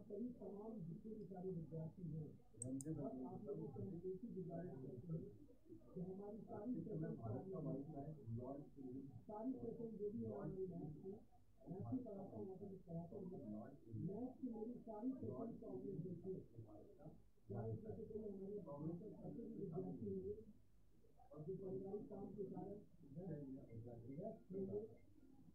सभी तमाम जितने भी सारे विद्यार्थी हैं आप लोगों हम एक ही गुजारिश करते हैं कि हमारी सारी सारी सेशन जो भी है हमारी मैथ की मैथ की पढ़ाता हूँ मतलब पढ़ाता हूँ मैथ की मेरी सारी सेशन को आप देखिए चाहे इसमें से कोई हमारे प्रोफेसर भी विद्यार्थी होंगे और जो पारिवारिक काम के कारण व्यस्त होंगे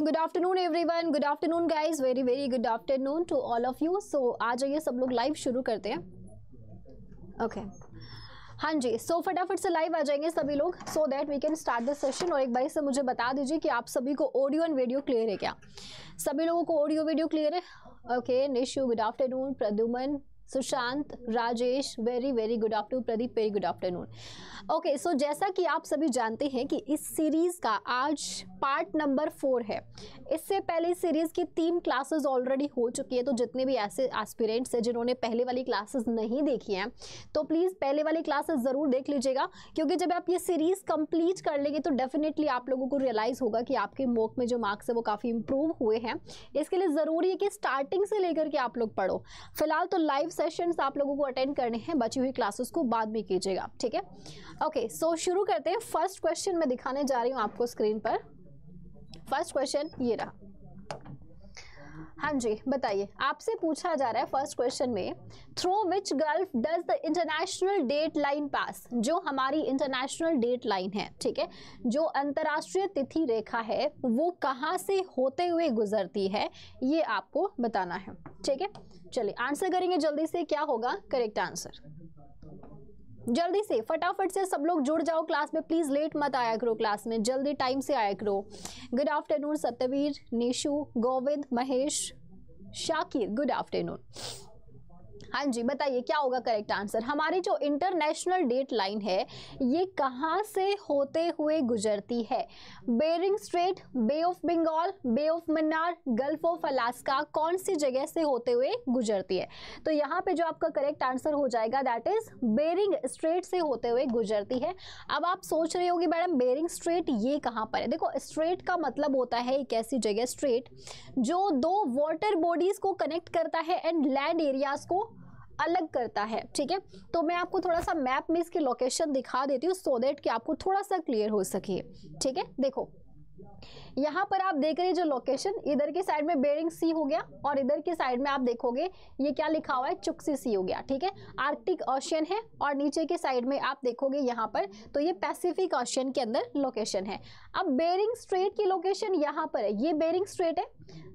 good afternoon everyone good afternoon guys very very good afternoon to all of you so आ जाइए सब लोग लाइव शुरू करते हैं। ओके हाँ जी सो फटाफट से लाइव आ जाएँगे सभी लोग so that we can start the session और एक बार से मुझे बता दीजिए कि आप सभी को ऑडियो एंड वीडियो क्लियर है क्या? सभी लोगों को ऑडियो वीडियो क्लियर है? Okay Nishu good afternoon Pradyuman Sushant, Rajesh very very good afternoon Pradeep very good afternoon okay so जैसा कि आप सभी जानते हैं कि इस सीरीज़ का आज पार्ट नंबर फोर है। इससे पहले इस सीरीज़ की तीन क्लासेस ऑलरेडी हो चुकी है तो जितने भी ऐसे एस्पिरेंट्स हैं जिन्होंने पहले वाली क्लासेस नहीं देखी हैं तो प्लीज़ पहले वाली क्लासेस ज़रूर देख लीजिएगा, क्योंकि जब आप ये सीरीज़ कंप्लीट कर लेंगे तो डेफिनेटली आप लोगों को रियलाइज़ होगा कि आपके मोक में जो मार्क्स है वो काफ़ी इंप्रूव हुए हैं। इसके लिए ज़रूरी है कि स्टार्टिंग से लेकर के आप लोग पढ़ो। फ़िलहाल तो लाइव सेशंस आप लोगों को अटेंड करने हैं, बची हुई क्लासेस को बाद में कीजिएगा, ठीक है? ओके सो शुरू करते हैं। फ़र्स्ट क्वेश्चन मैं दिखाने जा रही हूँ आपको स्क्रीन पर। फ़र्स्ट क्वेश्चन ये रहा। हाँ जी, बताइए। आपसे पूछा जा रहा है फ़र्स्ट क्वेश्चन में through which gulf does the international date line pass जो हमारी इंटरनेशनल डेट लाइन है, ठीक है? जो अंतर्राष्ट्रीय तिथि रेखा है, वो कहाँ से होते हुए गुजरती है, ये आपको बताना है, ठीक है? चलिए आंसर करेंगे जल्दी से, क्या होगा? करेक्ट आंसर जल्दी से, फटाफट से सब लोग जुड़ जाओ क्लास में। प्लीज़ लेट मत आया करो क्लास में, जल्दी टाइम से आया करो। Good afternoon Satyaveer, Nishu, Govind, Mahesh, Shakir good afternoon हाँ जी, बताइए, क्या होगा करेक्ट आंसर हमारी जो इंटरनेशनल डेट लाइन है, ये कहाँ से होते हुए गुजरती है? Bering Strait Bay of Bengal Bay of Mannar Gulf of Alaska कौन सी जगह से होते हुए गुजरती है? तो यहाँ पे जो आपका करेक्ट आंसर हो जाएगा दैट इज़ बेरिंग स्ट्रेट से होते हुए गुजरती है। अब आप सोच रहे होगी, मैडम बेरिंग स्ट्रेट ये कहाँ पर है? देखो स्ट्रेट का मतलब होता है एक ऐसी जगह स्ट्रेट जो दो वाटर बॉडीज को कनेक्ट करता है एंड लैंड एरियाज़ को अलग करता है, ठीक है? तो मैं आपको थोड़ा सा मैप में इसकी लोकेशन दिखा देती हूँ सो देट कि आपको थोड़ा सा क्लियर हो सके, ठीक है? देखो, यहाँ पर आप देख रहे हैं जो लोकेशन इधर की साइड में बेरिंग सी हो गया और इधर की साइड में आप देखोगे, ये क्या लिखा हुआ है? चुक्सी सी हो गया, ठीक है? आर्कटिक ओशियन है और नीचे के साइड में आप देखोगे यहाँ पर तो ये पैसिफिक ओशियन के अंदर लोकेशन है। अब बेरिंग स्ट्रेट की लोकेशन यहाँ पर है, ये बेरिंग स्ट्रेट है,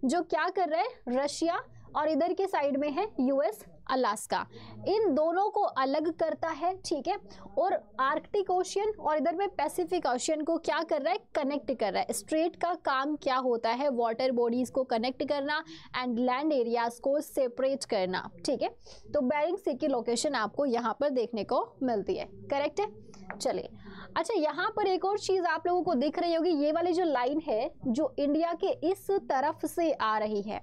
जो क्या कर रहा है? रशिया और इधर के साइड में है यूएस अलास्का। इन दोनों को अलग करता है, ठीक है? और आर्कटिक ओशियन और इधर में पैसिफिक ओशियन को क्या कर रहा है? कनेक्ट कर रहा है। स्ट्रेट का काम क्या होता है? वाटर बॉडीज को कनेक्ट करना एंड लैंड एरियाज़ को सेपरेट करना, ठीक है? तो बैरिंग सी की लोकेशन आपको यहाँ पर देखने को मिलती है, करेक्ट है? चलिए। अच्छा यहाँ पर एक और चीज़ आप लोगों को दिख रही होगी, ये वाली जो लाइन है जो इंडिया के इस तरफ़ से आ रही है।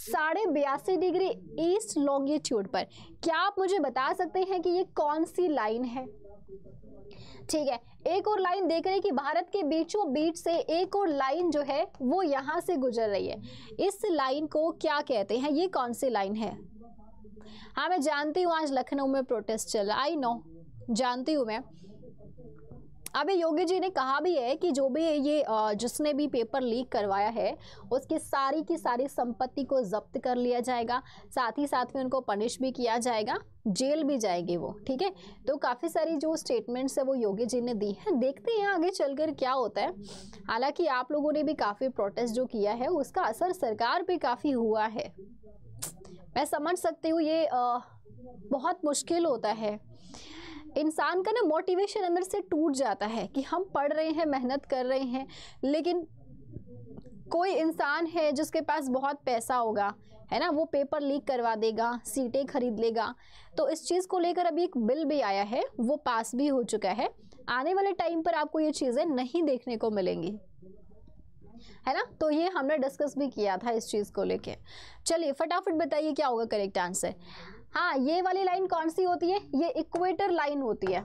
साढ़े बयासी डिग्री ईस्ट लॉन्गिट्यूड पर। क्या आप मुझे बता सकते हैं कि ये कौन सी लाइन है? ठीक है, एक और लाइन देख रहे हैं कि भारत के बीचों बीच से एक और लाइन जो है, वो यहाँ से गुजर रही है। इस लाइन को क्या कहते हैं? ये कौन सी लाइन है? हाँ मैं जानती हूँ, आज लखनऊ में प्रोटेस्ट चल रहा आई नो जानती हूँ मैं। अभी योगी जी ने कहा भी है कि जो भी ये जिसने भी पेपर लीक करवाया है उसकी सारी की सारी संपत्ति को जब्त कर लिया जाएगा। साथ ही साथ में उनको पनिश भी किया जाएगा। जेल भी जाएँगे वो ठीक है? तो काफ़ी सारी जो स्टेटमेंट्स है वो योगी जी ने दी है। देखते हैं आगे चलकर क्या होता है। हालाँकि आप लोगों ने भी काफ़ी प्रोटेस्ट जो किया है उसका असर सरकार पे काफ़ी हुआ है। मैं समझ सकती हूँ ये आ, बहुत मुश्किल होता है। इंसान का ना मोटिवेशन अंदर से टूट जाता है कि हम पढ़ रहे हैं, मेहनत कर रहे हैं, लेकिन कोई इंसान है जिसके पास बहुत पैसा होगा, है ना? वो पेपर लीक करवा देगा, सीटें खरीद लेगा। तो इस चीज़ को लेकर अभी एक बिल भी आया है, वो पास भी हो चुका है। आने वाले टाइम पर आपको ये चीज़ें नहीं देखने को मिलेंगी। है ना? तो ये हमने डिस्कस भी किया था इस चीज़ को लेके। चलिए, फटाफट बताइए क्या होगा करेक्ट आंसर हाँ ये वाली लाइन कौन सी होती है? ये इक्वेटर लाइन होती है।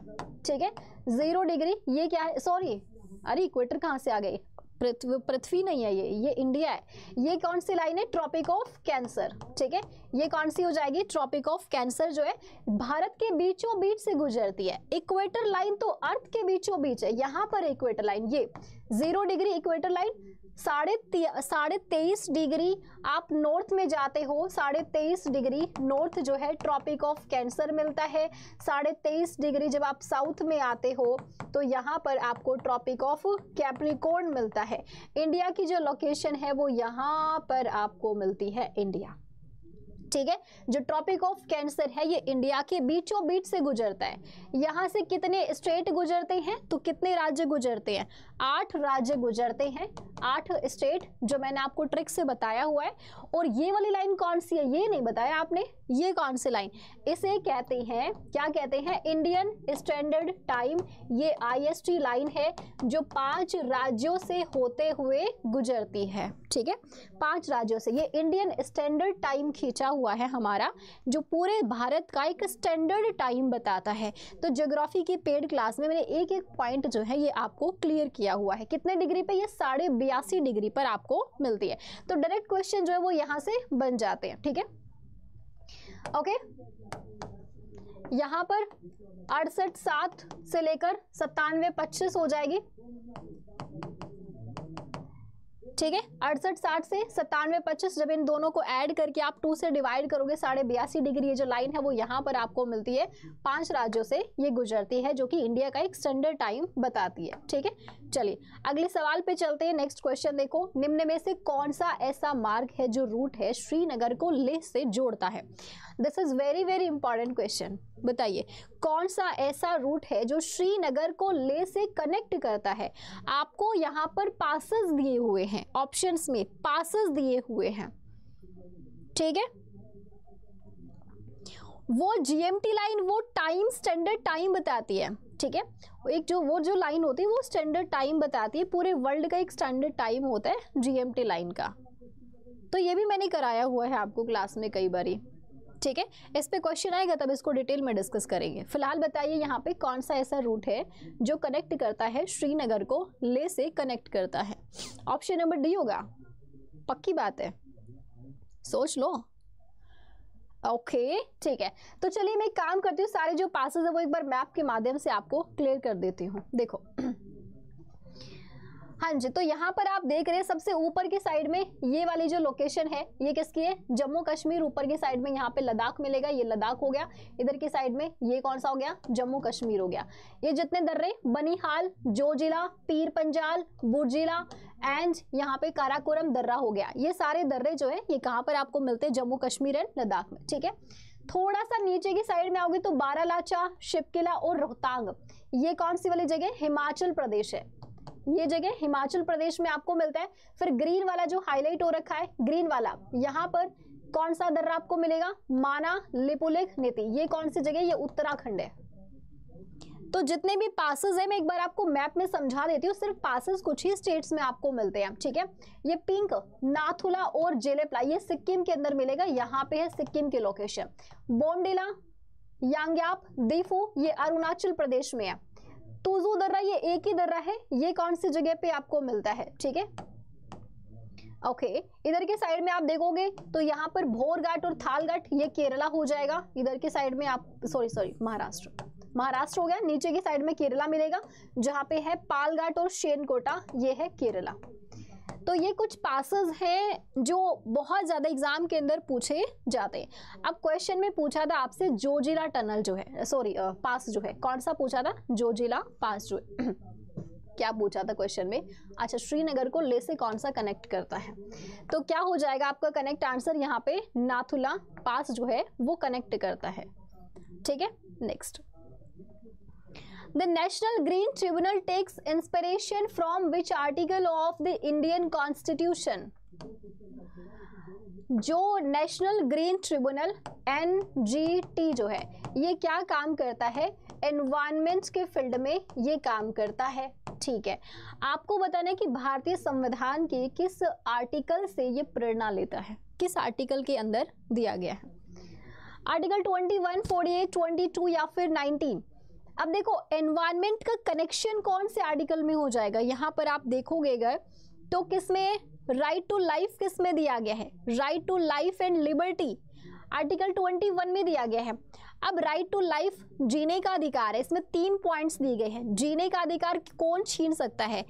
ठीक है? ज़ीरो डिग्री ये क्या है? सॉरी अरे इक्वेटर कहाँ से आ गई? पृथ्वी नहीं है ये ये इंडिया है। ये कौन सी लाइन है? ट्रॉपिक ऑफ़ कैंसर ठीक है? ये कौन सी हो जाएगी? ट्रॉपिक ऑफ़ कैंसर जो है, भारत के बीचों बीच से गुजरती है। इक्वेटर लाइन तो अर्थ के बीचों बीच है। यहाँ पर इक्वेटर लाइन ये ज़ीरो डिग्री इक्वेटर लाइन साढ़े साढ़े तेईस डिग्री आप नॉर्थ में जाते हो, साढ़े तेईस डिग्री नॉर्थ जो है ट्रॉपिक ऑफ़ कैंसर मिलता है। साढ़े तेईस डिग्री जब आप साउथ में आते हो तो यहाँ पर आपको ट्रॉपिक ऑफ़ कैप्रिकॉर्न मिलता है। इंडिया की जो लोकेशन है, वो यहाँ पर आपको मिलती है इंडिया ठीक है? जो ट्रॉपिक ऑफ़ कैंसर है, ये इंडिया के बीचों बीच से गुजरता है। यहाँ से कितने स्टेट गुजरते हैं? तो कितने राज्य गुजरते हैं? आठ राज्य गुजरते हैं, आठ स्टेट जो मैंने आपको ट्रिक से बताया हुआ है। और ये वाली लाइन कौन सी है? ये नहीं बताया आपने, ये कौन सी लाइन इसे कहते हैं, क्या कहते हैं? इंडियन स्टैंडर्ड टाइम ये आईएसटी लाइन है जो पाँच राज्यों से होते हुए गुजरती है, ठीक है? पाँच राज्यों से। ये इंडियन स्टैंडर्ड टाइम खींचा हुआ है हमारा, जो पूरे भारत का एक स्टैंडर्ड टाइम बताता है। तो ज्योग्राफी की पेड क्लास में मैंने एक एक पॉइंट जो है ये आपको क्लियर किया हुआ है। कितने डिग्री पे ये साढ़े बयासी डिग्री पर आपको मिलती है। तो डायरेक्ट क्वेश्चन जो है वो यहाँ से बन जाते हैं, ठीक है? ओके? यहाँ पर अड़सठ सात से लेकर सत्तानवे पच्चीस हो जाएगी। ठीक है? अड़सठ साठ से सत्तानवे पच्चीस जब इन दोनों को ऐड करके आप टू से डिवाइड करोगे, साढ़े बयासी डिग्री ये जो लाइन है वो यहाँ पर आपको मिलती है। पाँच राज्यों से ये गुजरती है, जो कि इंडिया का एक स्टैंडर्ड टाइम बताती है, ठीक है? चलिए, अगले सवाल पे चलते हैं। नेक्स्ट क्वेश्चन देखो। निम्न में से कौन सा ऐसा मार्ग है जो रूट है श्रीनगर को लेह से जोड़ता है? This is very very important question बताइए, कौन सा ऐसा रूट है जो श्रीनगर को ले से कनेक्ट करता है? आपको यहाँ पर पासेस दिए हुए हैं ऑप्शंस में पासेस दिए हुए हैं। ठीक है? वो जीएमटी लाइन वो टाइम स्टैंडर्ड टाइम बताती है, ठीक है? एक जो, वो जो लाइन होती है, वो स्टैंडर्ड टाइम बताती है। पूरे वर्ल्ड का एक स्टैंडर्ड टाइम होता है जीएमटी लाइन का। तो ये भी मैंने कराया हुआ है आपको क्लास में कई बारी, ठीक है? इस पे क्वेश्चन आएगा, तब इसको डिटेल में डिस्कस करेंगे। फ़िलहाल बताइए यहाँ पे कौन सा ऐसा रूट है जो कनेक्ट करता है, श्रीनगर को ले से कनेक्ट करता है। ऑप्शन नंबर डी होगा। पक्की बात है। सोच लो। ओके ठीक है। तो चलिए मैं एक काम करती हूँ, सारे जो पासेस है वो एक बार मैप के माध्यम से आपको क्लियर कर देती हूँ। देखो। हाँ जी तो यहाँ पर आप देख रहे हैं सबसे ऊपर की साइड में ये वाली जो लोकेशन है, ये किसकी है? जम्मू कश्मीर ऊपर की साइड में यहाँ पे लद्दाख मिलेगा, ये लद्दाख हो गया। इधर की साइड में ये कौन सा हो गया? जम्मू कश्मीर हो गया। ये जितने दर्रे बनीहाल जोजिला पीर पंजाल बुर्जिला एंड यहाँ पे काराकोरम दर्रा हो गया। ये सारे दर्रे जो है, ये कहाँ पर आपको मिलते हैं? जम्मू कश्मीर एंड लद्दाख में, ठीक है? थोड़ा सा नीचे की साइड में आओगे तो बारालाचा शिपकिला और रोहतांग। ये कौन सी वाली जगह हिमाचल प्रदेश है। ये जगह हिमाचल प्रदेश में आपको मिलता है। फिर ग्रीन वाला जो हाईलाइट हो रखा है, ग्रीन वाला, यहाँ पर कौन सा दर्रा आपको मिलेगा? माना लिपुलिक नीति। ये कौन सी जगह ये उत्तराखंड है। तो जितने भी पासेस है, मैं एक बार आपको मैप में समझा देती हूँ। सिर्फ़ पासेस कुछ ही स्टेट्स में आपको मिलते हैं, ठीक है? ये पिंक नाथुला और जेलेप्ला, ये सिक्किम के अंदर मिलेगा। यहाँ पे है सिक्किम की लोकेशन बोंडिला यांग्याप, दीफू, ये अरुणाचल प्रदेश में है। तुजू दर्रा ये एक ही दर्रा है, ये कौन सी जगह पे आपको मिलता है, ठीक है? Okay okay. इधर के साइड में आप देखोगे तो यहाँ पर भोर घाट और थाल घाट ये केरला हो जाएगा। इधर के साइड में आप सॉरी सॉरी महाराष्ट्र। महाराष्ट्र हो गया, नीचे के साइड में केरला मिलेगा, जहाँ पे है पालघाट और शेनकोटा, ये है केरला। तो ये कुछ पासेस हैं जो बहुत ज़्यादा एग्ज़ाम के अंदर पूछे जाते हैं। अब क्वेश्चन में पूछा था आपसे जोजिला टनल जो है सॉरी पास जो है, कौन सा पूछा था? जोजिला पास जो है। क्या पूछा था क्वेश्चन में? अच्छा श्रीनगर को ले से कौन सा कनेक्ट करता है? तो क्या हो जाएगा आपका कनेक्ट आंसर यहाँ पे, नाथुला पास जो है, वो कनेक्ट करता है। ठीक है? Next the National Green Tribunal takes inspiration from which article of the Indian constitution जो नेशनल ग्रीन ट्रिब्यूनल एनजीटी जो है ये क्या काम करता है? एनवायरमेंट के फ़ील्ड में ये काम करता है। ठीक है। आपको बताना है कि भारतीय संविधान के किस आर्टिकल से ये प्रेरणा लेता है? किस आर्टिकल के अंदर दिया गया है? आर्टिकल 21, 48, 22 या फिर 19 अब देखो एनवायरमेंट का कनेक्शन कौन से आर्टिकल में हो जाएगा? यहाँ पर आप देखोगे अगर तो किसमें राइट टू लाइफ किसमें दिया गया है? Right to life and liberty article 21 में दिया गया है। अब राइट टू लाइफ जीने का अधिकार है। इसमें तीन पॉइंट्स दिए गए हैं। जीने का अधिकार कौन छीन सकता है?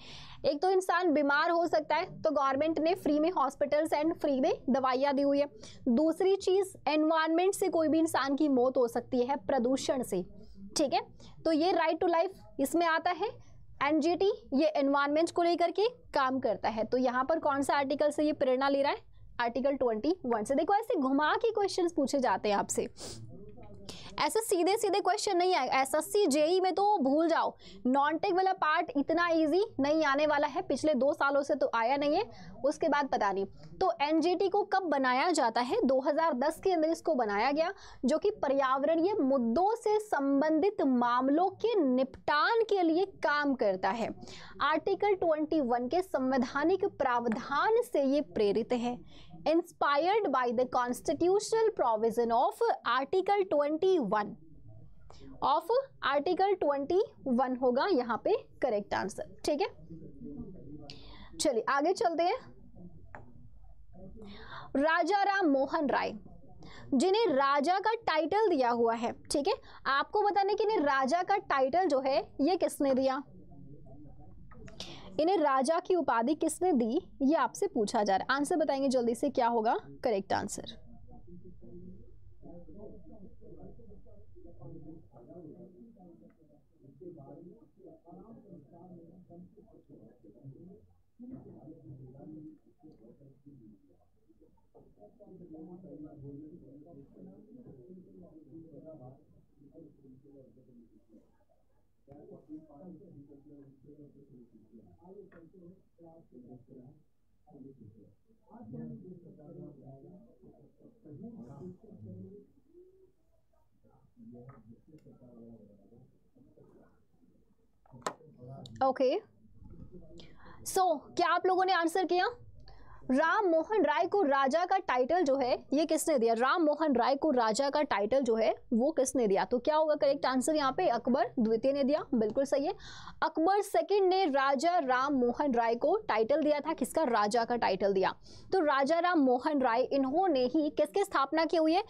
एक तो इंसान बीमार हो सकता है तो गवर्नमेंट ने फ्री में हॉस्पिटल्स एंड फ्री में दवाइयाँ दी हुई है। दूसरी चीज़ एनवायरमेंट से कोई भी इंसान की मौत हो सकती है प्रदूषण से। ठीक है? तो ये राइट टू लाइफ इसमें आता है एनजीटी ये एनवायरमेंट को लेकर के काम करता है। तो यहाँ पर कौन सा आर्टिकल से ये प्रेरणा ले रहा है? आर्टिकल ट्वेंटी वन से। देखो ऐसे घुमा के क्वेश्चंस पूछे जाते हैं आपसे। ऐसे सीधे सीधे क्वेश्चन नहीं आएगा एस एस सी जेई में तो भूल जाओ। नॉन टेक वाला पार्ट इतना इजी नहीं आने वाला है। पिछले दो सालों से तो आया नहीं है। उसके बाद पता नहीं। तो एनजीटी को कब बनाया जाता है? 2010 के अंदर इसको बनाया गया, जो कि पर्यावरणीय मुद्दों से संबंधित मामलों के निपटान के लिए काम करता है। आर्टिकल 21 के संवैधानिक प्रावधान से ये प्रेरित है। Inspired by the constitutional provision of article 21 of article 21 होगा यहाँ पे करेक्ट आंसर ठीक है? चलिए, आगे चलते हैं। राजा राम मोहन राय, जिन्हें राजा का टाइटल दिया हुआ है, ठीक है? आपको बताने कि राजा का टाइटल जो है, ये किसने दिया? इन्हें राजा की उपाधि किसने दी, ये आपसे पूछा जा रहा है। आंसर बताएँगे जल्दी से क्या होगा। Correct answer okay so so, क्या आप लोगों ने आंसर किया? राम मोहन राय को राजा का टाइटल जो है, ये किसने दिया? राम मोहन राय को राजा का टाइटल जो है, वो किसने दिया? तो क्या होगा करेक्ट आंसर यहाँ पे? अकबर द्वितीय ने दिया। बिल्कुल सही है। अकबर सेकंड ने राजा राम मोहन राय को टाइटल दिया था। किसका? राजा का टाइटल दिया। तो राजा राम मोहन राय इन्होंने ही किसकी स्थापना की हुई है?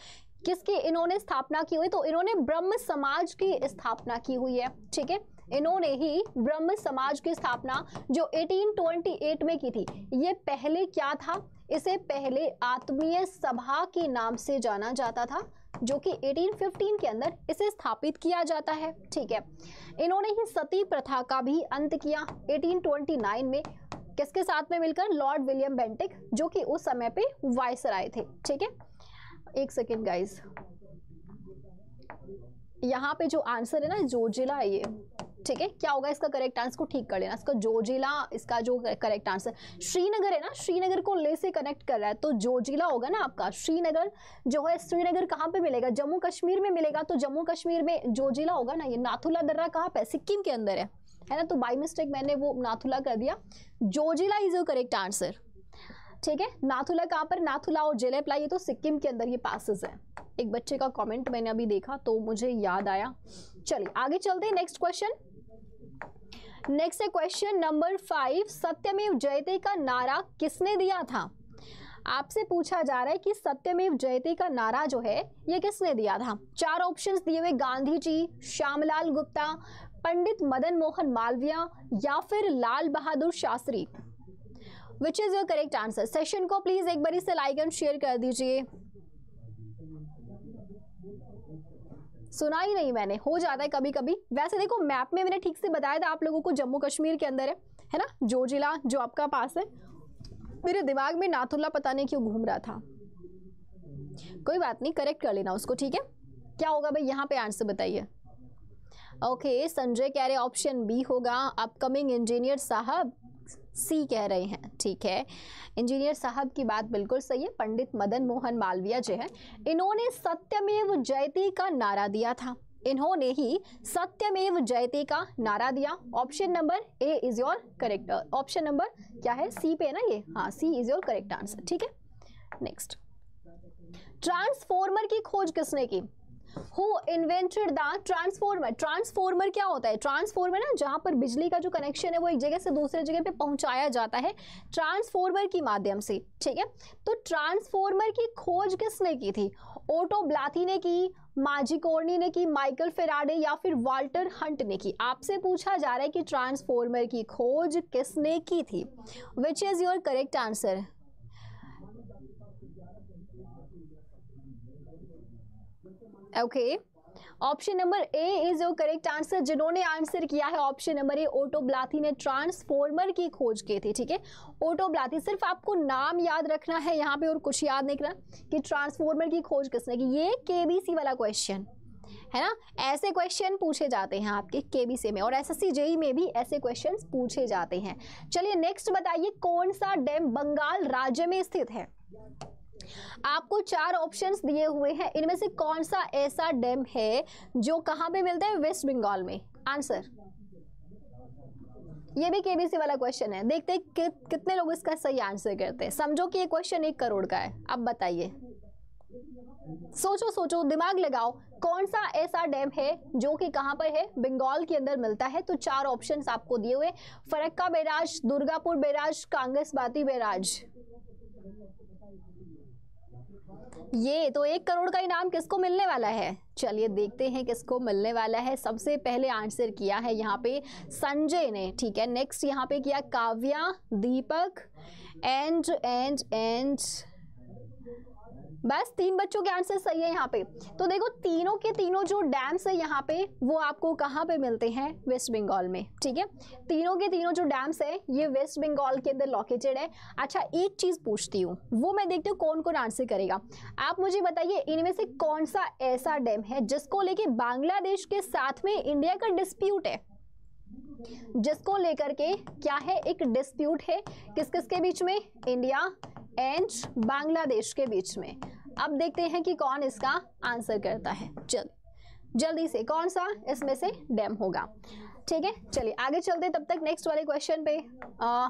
किसकी इन्होंने स्थापना की हुई? तो इन्होंने ब्रह्म समाज की स्थापना की हुई है। ठीक है? इन्होंने ही ब्रह्म समाज की स्थापना जो 1828 में की थी, ये पहले क्या था? इसे पहले आत्मीय सभा के नाम से जाना जाता था, जो कि 1815 के अंदर इसे स्थापित किया जाता है। ठीक है, इन्होंने ही सती प्रथा का भी अंत किया 1829 में। किसके साथ में मिलकर? लॉर्ड विलियम बेंटिक जो कि उस समय पे आए थे। ठीक है, एक सेकेंड गाइज़ यहाँ पे जो आंसर है ना, जो जिला है ये। ठीक है? क्या होगा इसका करेक्ट आंसर को ठीक कर लेना। इसका जो जिला इसका जो करेक्ट आंसर श्रीनगर है ना? श्रीनगर को ले से कनेक्ट कर रहा है तो जो जिला होगा ना आपका। श्रीनगर जो है, श्रीनगर कहाँ पे मिलेगा? जम्मू कश्मीर में मिलेगा तो जम्मू कश्मीर में जो जिला होगा ना? ये नाथुला दर्रा कहाँ पे? सिक्किम के अंदर है। है ना? तो बाई मिस्टेक मैंने वो नाथुला कर दिया। जोजिला इज़ करेक्ट आंसर ठीक है? नाथुला कहाँ पर? नाथुला और जेलेपला ये तो सिक्किम के अंदर ये पासिस है। एक बच्चे का कमेंट मैंने अभी देखा तो मुझे याद आया। चलिए, आगे चलते हैं। नेक्स्ट क्वेश्चन नेक्स्ट है क्वेश्चन नंबर फाइव सत्यमेव जयते का नारा किसने दिया था? आपसे पूछा जा रहा है कि सत्यमेव जयते का नारा जो है, ये किसने दिया था? चार ऑप्शंस दिए हुए गांधी जी, श्यामलाल गुप्ता, पंडित मदन मोहन मालविया या फिर Lal Bahadur Shastri. Which is your correct answer session को प्लीज़ एक बार से लाइक एंड शेयर कर दीजिए। सुना ही नहीं मैंने, हो जाता है कभी कभी वैसे देखो, मैप में मैंने ठीक से बताया था आप लोगों को, जम्मू कश्मीर के अंदर है है ना? जो जिला, जो आपका पास है। मेरे दिमाग में नाथुल्ला पता नहीं क्यों घूम रहा था। कोई बात नहीं करेक्ट कर लेना उसको, ठीक है? क्या होगा भाई, यहाँ पे आंसर बताइए। ओके संजय कह रहे ऑप्शन बी होगा अपकमिंग इंजीनियर साहब। सी कह रहे हैं, ठीक है? इंजीनियर साहब की बात बिल्कुल सही है, पंडित मदन मोहन मालविया जो है। इन्होंने सत्यमेव जयते का नारा दिया था। इन्होंने ही सत्यमेव जयते का नारा दिया। Option number A is your correct, option number क्या है? सी पे है ना ये? हाँ C is your correct answer, ठीक है? नेक्स्ट। ट्रांसफॉर्मर की खोज किसने की? Who invented the transformer transformer क्या होता है? ट्रांसफॉर्मर ना, जहाँ पर बिजली का जो कनेक्शन है, वो एक जगह से दूसरे जगह पे पहुँचाया जाता है ट्रांसफॉर्मर की माध्यम से, ठीक है? तो ट्रांसफॉर्मर की खोज किसने की थी? ओटो ब्लाथी ने की माजी कोर्नी ने की माइकल फेराडे या फिर वाल्टर हंट ने की? आपसे पूछा जा रहा है कि ट्रांसफॉर्मर की खोज किसने की थी। Which is your correct answer okay option number A is your correct answer जिन्होंने आंसर किया है ऑप्शन नंबर ए ओटोब्लाथी ने ट्रांसफॉर्मर की खोज की थी, ठीक है? ओटोब्लाथी सिर्फ़ आपको नाम याद रखना है यहाँ पे और कुछ याद नहीं करना कि ट्रांसफॉर्मर की खोज किसने की। ये केबीसी वाला क्वेश्चन है ना? ऐसे क्वेश्चन पूछे जाते हैं आपके केबीसी में और एसएससी जेई में भी ऐसे क्वेश्चंस पूछे जाते हैं। चलिए नेक्स्ट बताइए कौन सा डैम बंगाल राज्य में स्थित है? आपको चार ऑप्शंस दिए हुए हैं। इनमें से कौन सा ऐसा डैम है जो कहाँ पे मिलता है? वेस्ट बंगाल में। आंसर ये भी केबीसी वाला क्वेश्चन है। देखते हैं कि, कितने लोग इसका सही आंसर करते हैं। समझो कि ये क्वेश्चन एक करोड़ का है। अब बताइए। सोचो सोचो दिमाग लगाओ। कौन सा ऐसा डैम है जो कि कहाँ पर है? बंगाल के अंदर मिलता है। तो चार ऑप्शंस आपको दिए हुए Farakka barrage Durgapur barrage Kangsabati barrage. ये तो एक करोड़ का इनाम किसको मिलने वाला है? चलिए देखते हैं किसको मिलने वाला है। सबसे पहले आंसर किया है यहाँ पे संजय ने, ठीक है? नेक्स्ट यहाँ पे किया Kavya, Deepak and and and बस तीन बच्चों के आंसर सही है यहाँ पे। तो देखो, तीनों के तीनों जो डैम्स है यहाँ पे, वो आपको कहाँ पे मिलते हैं? वेस्ट बंगाल में, ठीक है? तीनों के तीनों जो डैम्स है, ये वेस्ट बंगाल के अंदर लोकेटेड है। अच्छा एक चीज़ पूछती हूँ, वो मैं देखती हूँ कौन कौन आंसर करेगा। आप मुझे बताइए, इनमें से कौन सा ऐसा डैम है जिसको लेके बांग्लादेश के साथ में इंडिया का डिस्प्यूट है? जिसको लेकर के क्या है, एक डिस्प्यूट है? किस किस के बीच में? इंडिया एंड बांग्लादेश के बीच में। अब देखते हैं कि कौन इसका आंसर करता है। चल जल्दी से कौन सा? इसमें से डैम होगा। ठीक है चलिए आगे चलते तब तक नेक्स्ट वाले क्वेश्चन पे। आ,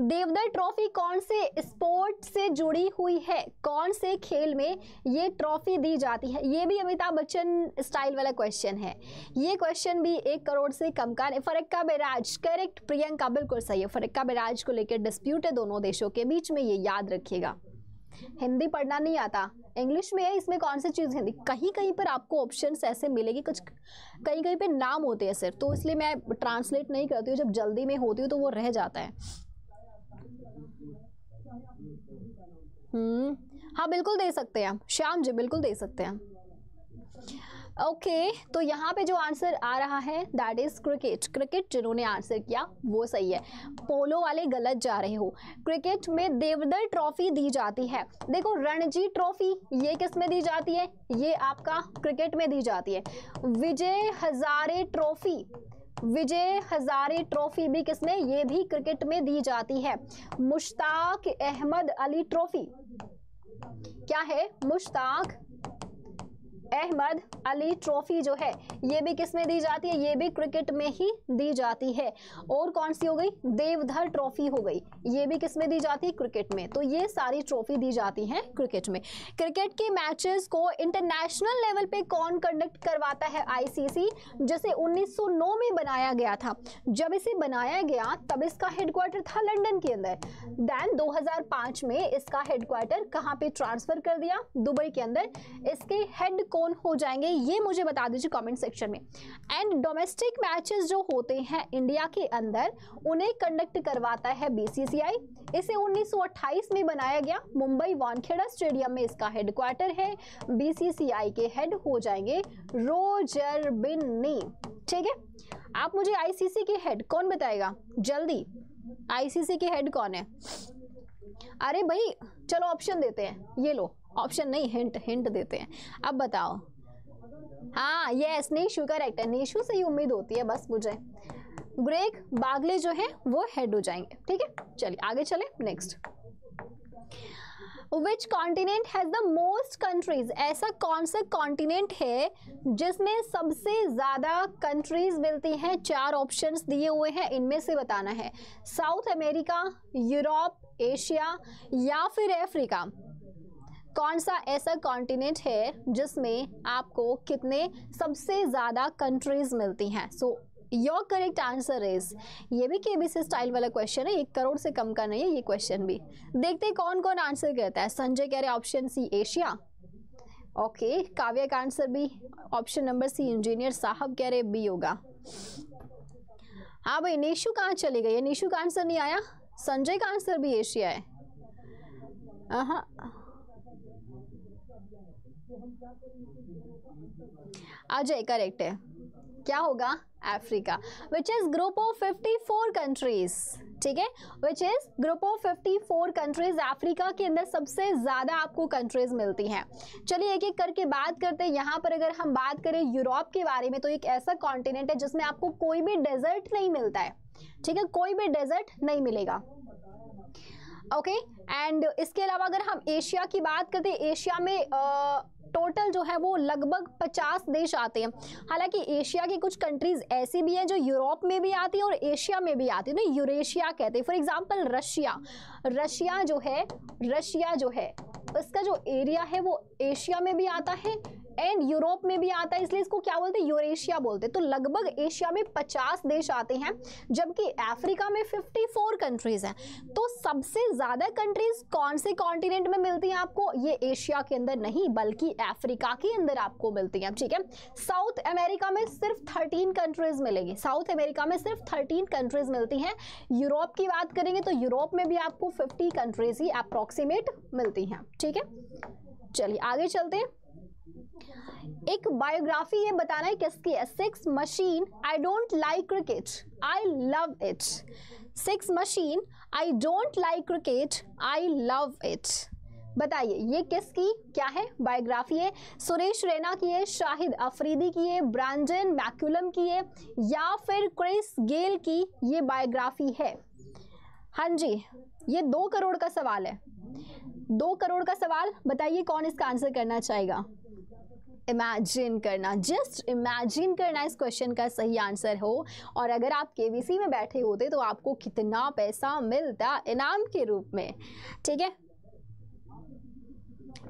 देवदर ट्रॉफी कौन से स्पोर्ट से जुड़ी हुई है? कौन से खेल में ये ट्रॉफी दी जाती है? ये भी अमिताभ बच्चन स्टाइल वाला क्वेश्चन है। ये क्वेश्चन भी एक करोड़ से कम का फरक्का बेराज करेक्ट प्रियंका बिल्कुल सही है। फरक्का बेराज को लेकर डिस्प्यूट है दोनों देशों के बीच में ये याद रखिएगा। हिंदी पढ़ना नहीं आता। इंग्लिश में है, इसमें कौन सी चीज़ हिंदी? कहीं कहीं पर आपको ऑप्शन ऐसे मिलेगी, कुछ कहीं कहीं पर नाम होते हैं सर तो इसलिए मैं ट्रांसलेट नहीं करती हूँ, जब जल्दी में होती हूँ तो वो रह जाता है। हम्म हाँ बिल्कुल दे सकते हैं श्याम जी, बिल्कुल दे सकते हैं ओके okay, तो यहाँ पे जो आंसर आ रहा है दैट इज़ क्रिकेट क्रिकेट जिन्होंने आंसर किया वो सही है. पोलो वाले गलत जा रहे हो. क्रिकेट में देवदर ट्रॉफी दी जाती है. देखो रणजी ट्रॉफी ये किसमें दी जाती है? ये आपका क्रिकेट में दी जाती है. विजय हजारे ट्रॉफी विजय हजारे ट्रॉफी भी किसने ये भी क्रिकेट में दी जाती है. मुश्ताक अहमद अली ट्रॉफी क्या है? मुश्ताक अहमद अली ट्रॉफी जो है, ये भी किसमें दी जाती है? ये भी क्रिकेट में ही दी जाती है। और कौन सी हो गई? देवधर ट्रॉफी हो गई। ये भी किसमें दी जाती है? क्रिकेट में। तो ये सारी ट्रॉफी दी जाती हैं क्रिकेट में। क्रिकेट के मैचेस को इंटरनेशनल लेवल पे कौन कंडक्ट करवाता है? आईसीसी जिसे 1909 में बनाया गया था। जब इसे बनाया गया, तब इसका हेडक्वार्टर था लंदन के अंदर। देन 2005 में इसका हेडक्वार्टर कहाँ पे ट्रांसफ़र कर दिया? दुबई के अंदर। इसके हेड कौन हो जाएँगे, ये मुझे बता दीजिए कमेंट सेक्शन में। एंड डोमेस्टिक मैचेस जो होते हैं इंडिया के अंदर, उन्हें कंडक्ट करवाता है बीसीसीआई इसे 1928 में बनाया गया। मुंबई वानखेड़ा स्टेडियम में इसका हेडक्वार्टर है। बीसीसीआई के हेड हो जाएँगे रोजर बिन्नी। ठीक है? आप मुझे आईसीसी के हेड कौन बताएगा? जल्दी। आईसीसी के हेड कौन है? अरे भाई, चलो ऑप्शन देते हैं। ये लो। ऑप्शन नहीं हिंट हिंट देते हैं। अब बताओ। हाँ यस निशु करेक्ट है। निशु से ही उम्मीद होती है बस मुझे। ग्रेग बागले जो है, वो हेड हो जाएँगे। ठीक है? चलिए, आगे चले। Next which continent has the most countries ऐसा कौन सा कॉन्टिनेंट है जिसमें सबसे ज़्यादा कंट्रीज़ मिलती हैं? चार ऑप्शंस दिए हुए हैं, इनमें से बताना है। साउथ अमेरिका यूरोप एशिया या फिर अफ्रीका कौन सा ऐसा कॉन्टिनेंट है जिसमें आपको कितने सबसे ज़्यादा कंट्रीज़ मिलती हैं? So your correct answer is ये भी केबीसी स्टाइल वाला क्वेश्चन है, एक करोड़ से कम का नहीं है ये क्वेश्चन भी। देखते कौन कौन आंसर करता है। संजय कह रहे ऑप्शन सी एशिया ओके काव्य का आंसर भी ऑप्शन नंबर सी इंजीनियर साहब कह रहे बी होगा हाँ भाई, निशु कहाँ चली गई है? निशु का आंसर नहीं आया? संजय का आंसर भी एशिया है। हाँ अजय करेक्ट है। क्या होगा? Africa which is group of 54 countries ठीक है? Which is group of 54 countries Africa के अंदर सबसे ज़्यादा आपको कंट्रीज़ मिलती हैं। चलिए एक एक करके बात करते हैं। यहाँ पर अगर हम बात करें यूरोप के बारे में तो एक ऐसा कॉन्टिनेंट है जिसमें आपको कोई भी डेजर्ट नहीं मिलता है। ठीक है? कोई भी डेजर्ट नहीं मिलेगा। Okay okay? एंड इसके अलावा अगर हम एशिया की बात करते हैं एशिया में आ, टोटल जो है वो लगभग 50 देश आते हैं। हालाँकि एशिया की कुछ कंट्रीज़ ऐसी भी हैं जो यूरोप में भी आती है और एशिया में भी आती है। ना यूरेशिया कहते हैं। For example Russia. रशिया जो है, रशिया जो है, उसका जो एरिया है वो एशिया में भी आता है एंड यूरोप में भी आता है, इसलिए इसको क्या बोलते हैं? यूरेशिया बोलते हैं। तो लगभग एशिया में 50 देश आते हैं, जबकि अफ्रीका में 54 कंट्रीज़ हैं। तो सबसे ज़्यादा कंट्रीज़ कौन से कॉन्टिनेंट में मिलती हैं आपको? ये एशिया के अंदर नहीं, बल्कि अफ्रीका के अंदर आपको मिलती हैं। ठीक है साउथ अमेरिका में सिर्फ़ थर्टीन कंट्रीज़ मिलेगी। साउथ अमेरिका में सिर्फ़ थर्टीन कंट्रीज़ मिलती हैं। यूरोप की बात करेंगे तो यूरोप में भी आपको फिफ्टी कंट्रीज़ ही अप्रोक्सीमेट मिलती हैं। ठीक है, चलिए आगे चलते हैं। एक बायोग्राफी ये बताना है किसकी है six machine I don't like cricket I love it six machine I don't like cricket I love it बताइए, ये किसकी, क्या है? बायोग्राफी है। सुरेश रैना की है, शाहिद अफरीदी की है, ब्रांडन मैकुलम की है, या फिर क्रिस गेल की ये बायोग्राफी है। हाँ जी, ये दो करोड़ का सवाल है। दो करोड़ का सवाल, बताइए कौन इसका आंसर करना चाहेगा? इमेजिन करना जस्ट इमेजिन करना इस क्वेश्चन का सही आंसर हो। और अगर आप केवीसी में बैठे होते तो आपको कितना पैसा मिलता इनाम के रूप में, ठीक है?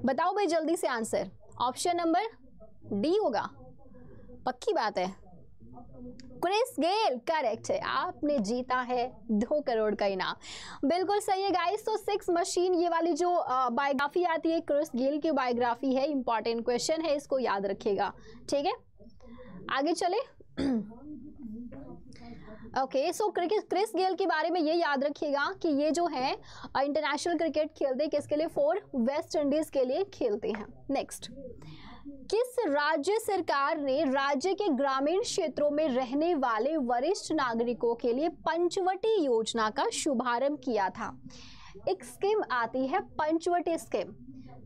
बताओ भाई जल्दी से आंसर ऑप्शन नंबर डी होगा। पक्की बात है। क्रिस गेल, करेक्ट है। आपने जीता है दो करोड़ का इनाम। बिल्कुल सही है गाइस तो सिक्स मशीन ये वाली जो बायोग्राफी आती है, क्रिस गेल की बायोग्राफी है इंपॉर्टेंट क्वेश्चन है, इसको याद रखिएगा। ठीक है? आगे चले। Okay so cricket Chris Gayle के बारे में ये याद रखिएगा कि ये जो है इंटरनेशनल क्रिकेट खेलते किसके लिए? फोर वेस्ट इंडीज के लिए खेलते हैं। नेक्स्ट किस राज्य सरकार ने राज्य के ग्रामीण क्षेत्रों में रहने वाले वरिष्ठ नागरिकों के लिए पंचवटी योजना का शुभारंभ किया था? एक स्कीम आती है, पंचवटी स्कीम।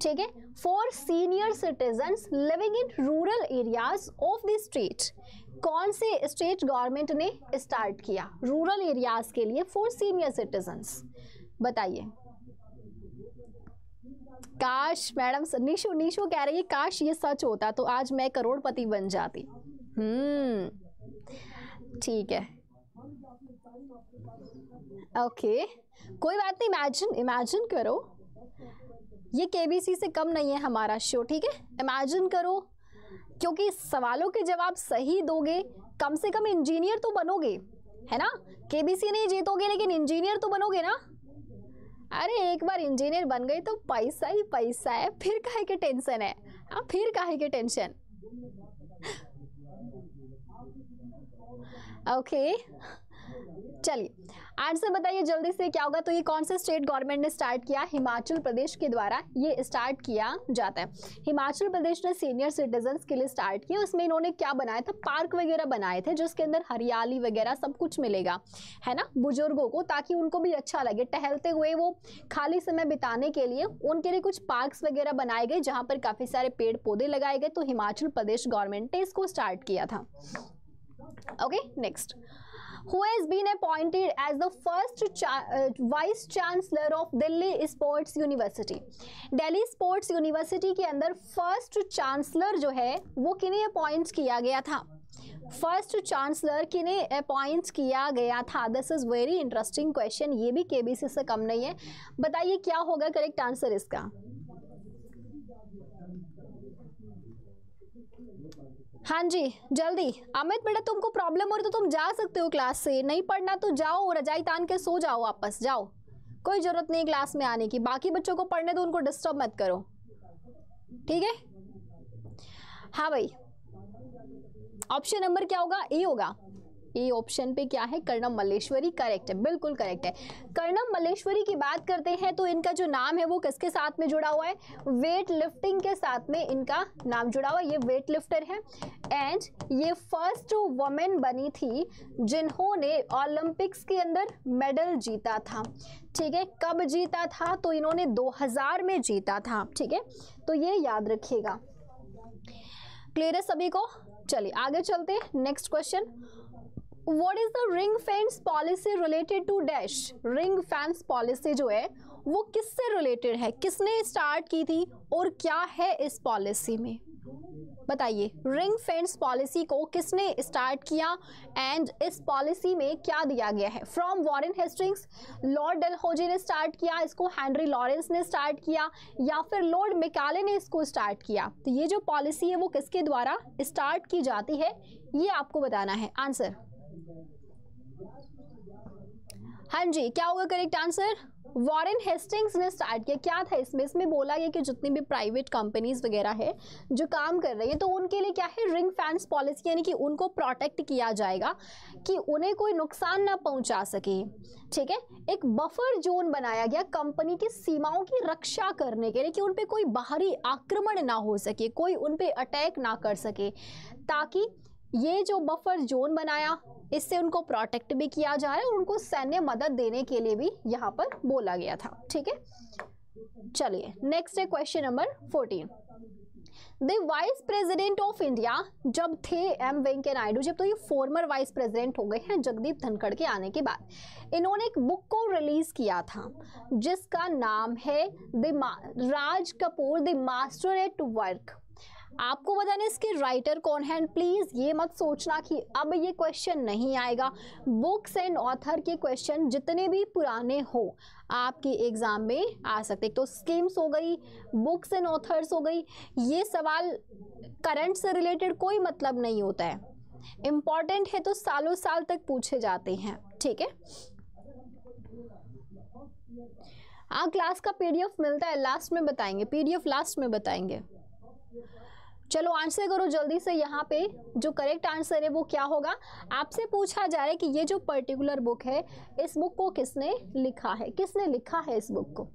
ठीक है? For senior citizen living in rural areas of the state कौन से स्टेट गवर्नमेंट ने स्टार्ट किया? रूरल एरियाज़ के लिए फॉर सीनियर सिटीजन बताइए। काश, मैडम निशु निशु कह रही है, काश ये सच होता तो आज मैं करोड़पति बन जाती। हम्म। ठीक है। ओके। कोई बात नहीं इमेजिन इमेजिन करो। ये केबीसी से कम नहीं है हमारा शो ठीक है? इमेजिन करो, क्योंकि सवालों के जवाब सही दोगे, कम से कम इंजीनियर तो बनोगे, है ना? केबीसी नहीं जीतोगे, लेकिन इंजीनियर तो बनोगे ना? अरे, एक बार इंजीनियर बन गई तो पैसा ही पैसा है, फिर काहे के टेंशन है? हाँ फिर काहे के टेंशन? ओके, चलिए। आंसर बताइए जल्दी से क्या होगा। तो ये कौन से स्टेट गवर्नमेंट ने स्टार्ट किया? हिमाचल प्रदेश के द्वारा ये स्टार्ट किया जाता है। हिमाचल प्रदेश ने सीनियर सिटीजन के लिए स्टार्ट किया। उसमें इन्होंने क्या बनाया था? पार्क वगैरह बनाए थे, जिसके अंदर हरियाली वगैरह सब कुछ मिलेगा। है ना? बुज़ुर्गों को, ताकि उनको भी अच्छा लगे। टहलते हुए वो खाली समय बिताने के लिए उनके लिए कुछ पार्क्स वगैरह बनाए गए, जहाँ पर काफ़ी सारे पेड़ पौधे लगाए गए। तो हिमाचल प्रदेश गवर्नमेंट ने इसको स्टार्ट किया था। Okay next who has been appointed as the first cha- uh, vice chancellor of Delhi Sports University. Delhi Sports University के अंदर फ़र्स्ट चांसलर जो है वो किन्हें अपॉइंट किया गया था? फ़र्स्ट चांसलर किन्हें अपॉइंट किया गया था? This is very interesting question ये भी केबीसी से कम नहीं है। बताइए क्या होगा करेक्ट आंसर इसका? हाँ जी, जल्दी। अमित, बेटा तुमको प्रॉब्लम हो रही तो तुम जा सकते हो क्लास से। नहीं पढ़ना तो जाओ रजाई तान के सो जाओ वापस, जाओ। कोई ज़रूरत नहीं क्लास में आने की। बाकी बच्चों को पढ़ने दो, उनको डिस्टर्ब मत करो। ठीक है? हाँ भाई। ऑप्शन नंबर क्या होगा? ए होगा। ए ऑप्शन पे क्या है? कर्णम मल्लेश्वरी करेक्ट है, बिल्कुल करेक्ट है। कर्णम मल्लेश्वरी की बात करते हैं तो इनका जो नाम है वो किसके साथ में जुड़ा हुआ है? वेट लिफ्टिंग के साथ में इनका नाम जुड़ा हुआ है। ये वेट लिफ्टर है एंड ये फ़र्स्ट वुमेन बनी थी जिन्होंने ओलंपिक्स के अंदर मेडल जीता था। ठीक है, कब जीता था? तो इन्होंने 2000 में जीता था। ठीक है तो ये याद रखिएगा। क्लियर है सभी को? चलिए, आगे चलते हैं। Next question what is the ring fence policy related to dash ring fence policy जो है, वो किससे रिलेटेड है? किसने स्टार्ट की थी और क्या है इस पॉलिसी में? बताइए रिंग फेंस पॉलिसी को किसने स्टार्ट किया? एंड इस पॉलिसी में क्या दिया गया है? From Warren Hastings Lord Dalhousie ने स्टार्ट किया, इसको हेनरी लॉरेंस ने स्टार्ट किया, या फिर लॉर्ड मेकाले ने इसको स्टार्ट किया? तो ये जो पॉलिसी है, वो किसके द्वारा स्टार्ट की जाती है? ये आपको बताना है। आंसर हाँ जी, क्या होगा करेक्ट आंसर वॉरेन हेस्टिंग्स ने स्टार्ट किया। क्या था इसमें? इसमें बोला गया कि जितनी भी प्राइवेट कंपनीज़ वगैरह है, जो काम कर रही है तो उनके लिए क्या है? रिंग फैंस पॉलिसी यानी कि उनको प्रोटेक्ट किया जाएगा कि उन्हें कोई नुकसान ना पहुँचा सके। ठीक है? एक बफर जोन बनाया गया कंपनी की सीमाओं की रक्षा करने के लिए कि उन पर कोई बाहरी आक्रमण ना हो सके, कोई उन पर अटैक ना कर सके, ताकि ये जो बफर जोन बनाया इससे उनको प्रोटेक्ट भी किया जा जाए और उनको सैन्य मदद देने के लिए भी यहाँ पर बोला गया था। ठीक है? चलिए नेक्स्ट है question number fourteen the vice president of India जब थे एम वेंकैया नायडू, जब तो ये फॉर्मर वाइस प्रेसिडेंट हो गए हैं, जगदीप धनखड़ के आने के बाद, इन्होंने एक बुक को रिलीज़ किया था, जिसका नाम है the Raj Kapoor the master at work आपको बताने इसके राइटर कौन है? प्लीज़ ये मत सोचना कि अब ये क्वेश्चन नहीं आएगा। बुक्स एंड ऑथर के क्वेश्चन जितने भी पुराने हो, आपके एग्ज़ाम में आ सकते तो स्कीम्स हो गई बुक्स एंड ऑथर्स हो गई, ये सवाल करंट से रिलेटेड कोई मतलब नहीं होता है। इंपॉर्टेंट है तो सालों साल तक पूछे जाते हैं, ठीक है? हाँ क्लास का पीडीएफ मिलता है लास्ट में बताएँगे पीडीएफ लास्ट में बताएँगे। चलो आंसर करो जल्दी से यहाँ पे। जो करेक्ट आंसर है वो क्या होगा? आपसे पूछा जा रहा है कि ये जो पर्टिकुलर बुक है, इस बुक को किसने लिखा है? किसने लिखा है इस बुक को?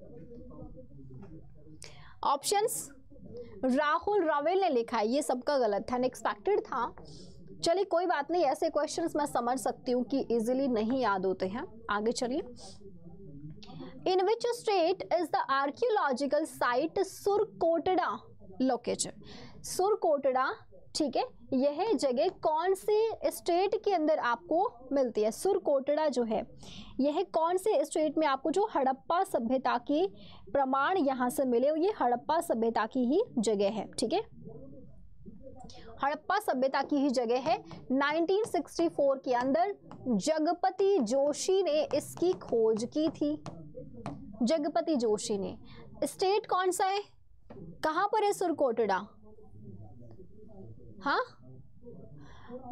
ऑप्शंस राहुल रावेल ने लिखा है। ये सबका गलत था अनएक्सपेक्टेड था। चलिए, कोई बात नहीं, ऐसे क्वेश्चंस मैं समझ सकती हूँ कि इजीली नहीं याद होते हैं। आगे चलिए। In which state is the archaeological site Surkotada located Surkotada ठीक है? यह जगह कौन से स्टेट के अंदर आपको मिलती है? सुरकोटड़ा जो है, यह कौन से स्टेट में आपको जो हड़प्पा सभ्यता के प्रमाण यहाँ से मिले, ये हड़प्पा सभ्यता की ही जगह है, ठीक है? हड़प्पा सभ्यता की ही जगह है। 1964 के अंदर जगपति जोशी ने इसकी खोज की थी। जगपति जोशी ने। स्टेट कौन सा है? कहाँ पर है सुरकोटड़ा हाँ?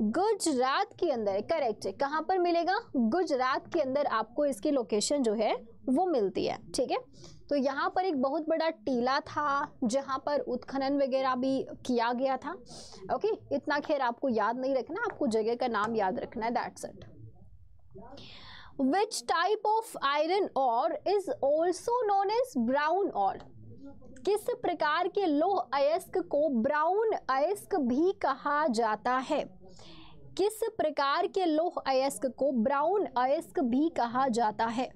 गुजरात के अंदर करेक्ट है कहाँ पर मिलेगा? गुजरात के अंदर आपको इसकी लोकेशन जो है, वो मिलती है, ठीक है? तो यहाँ पर एक बहुत बड़ा टीला था, जहाँ पर उत्खनन वगैरह भी किया गया था ओके इतना खैर आपको याद नहीं रखना, आपको जगह का नाम याद रखना है that's it which type of iron ore is also known as brown ore किस प्रकार के लोह अयस्क को ब्राउन अयस्क भी कहा जाता है? किस प्रकार के लोह अयस्क को ब्राउन अयस्क भी कहा जाता है?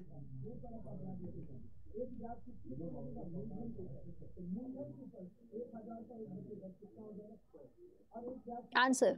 आंसर।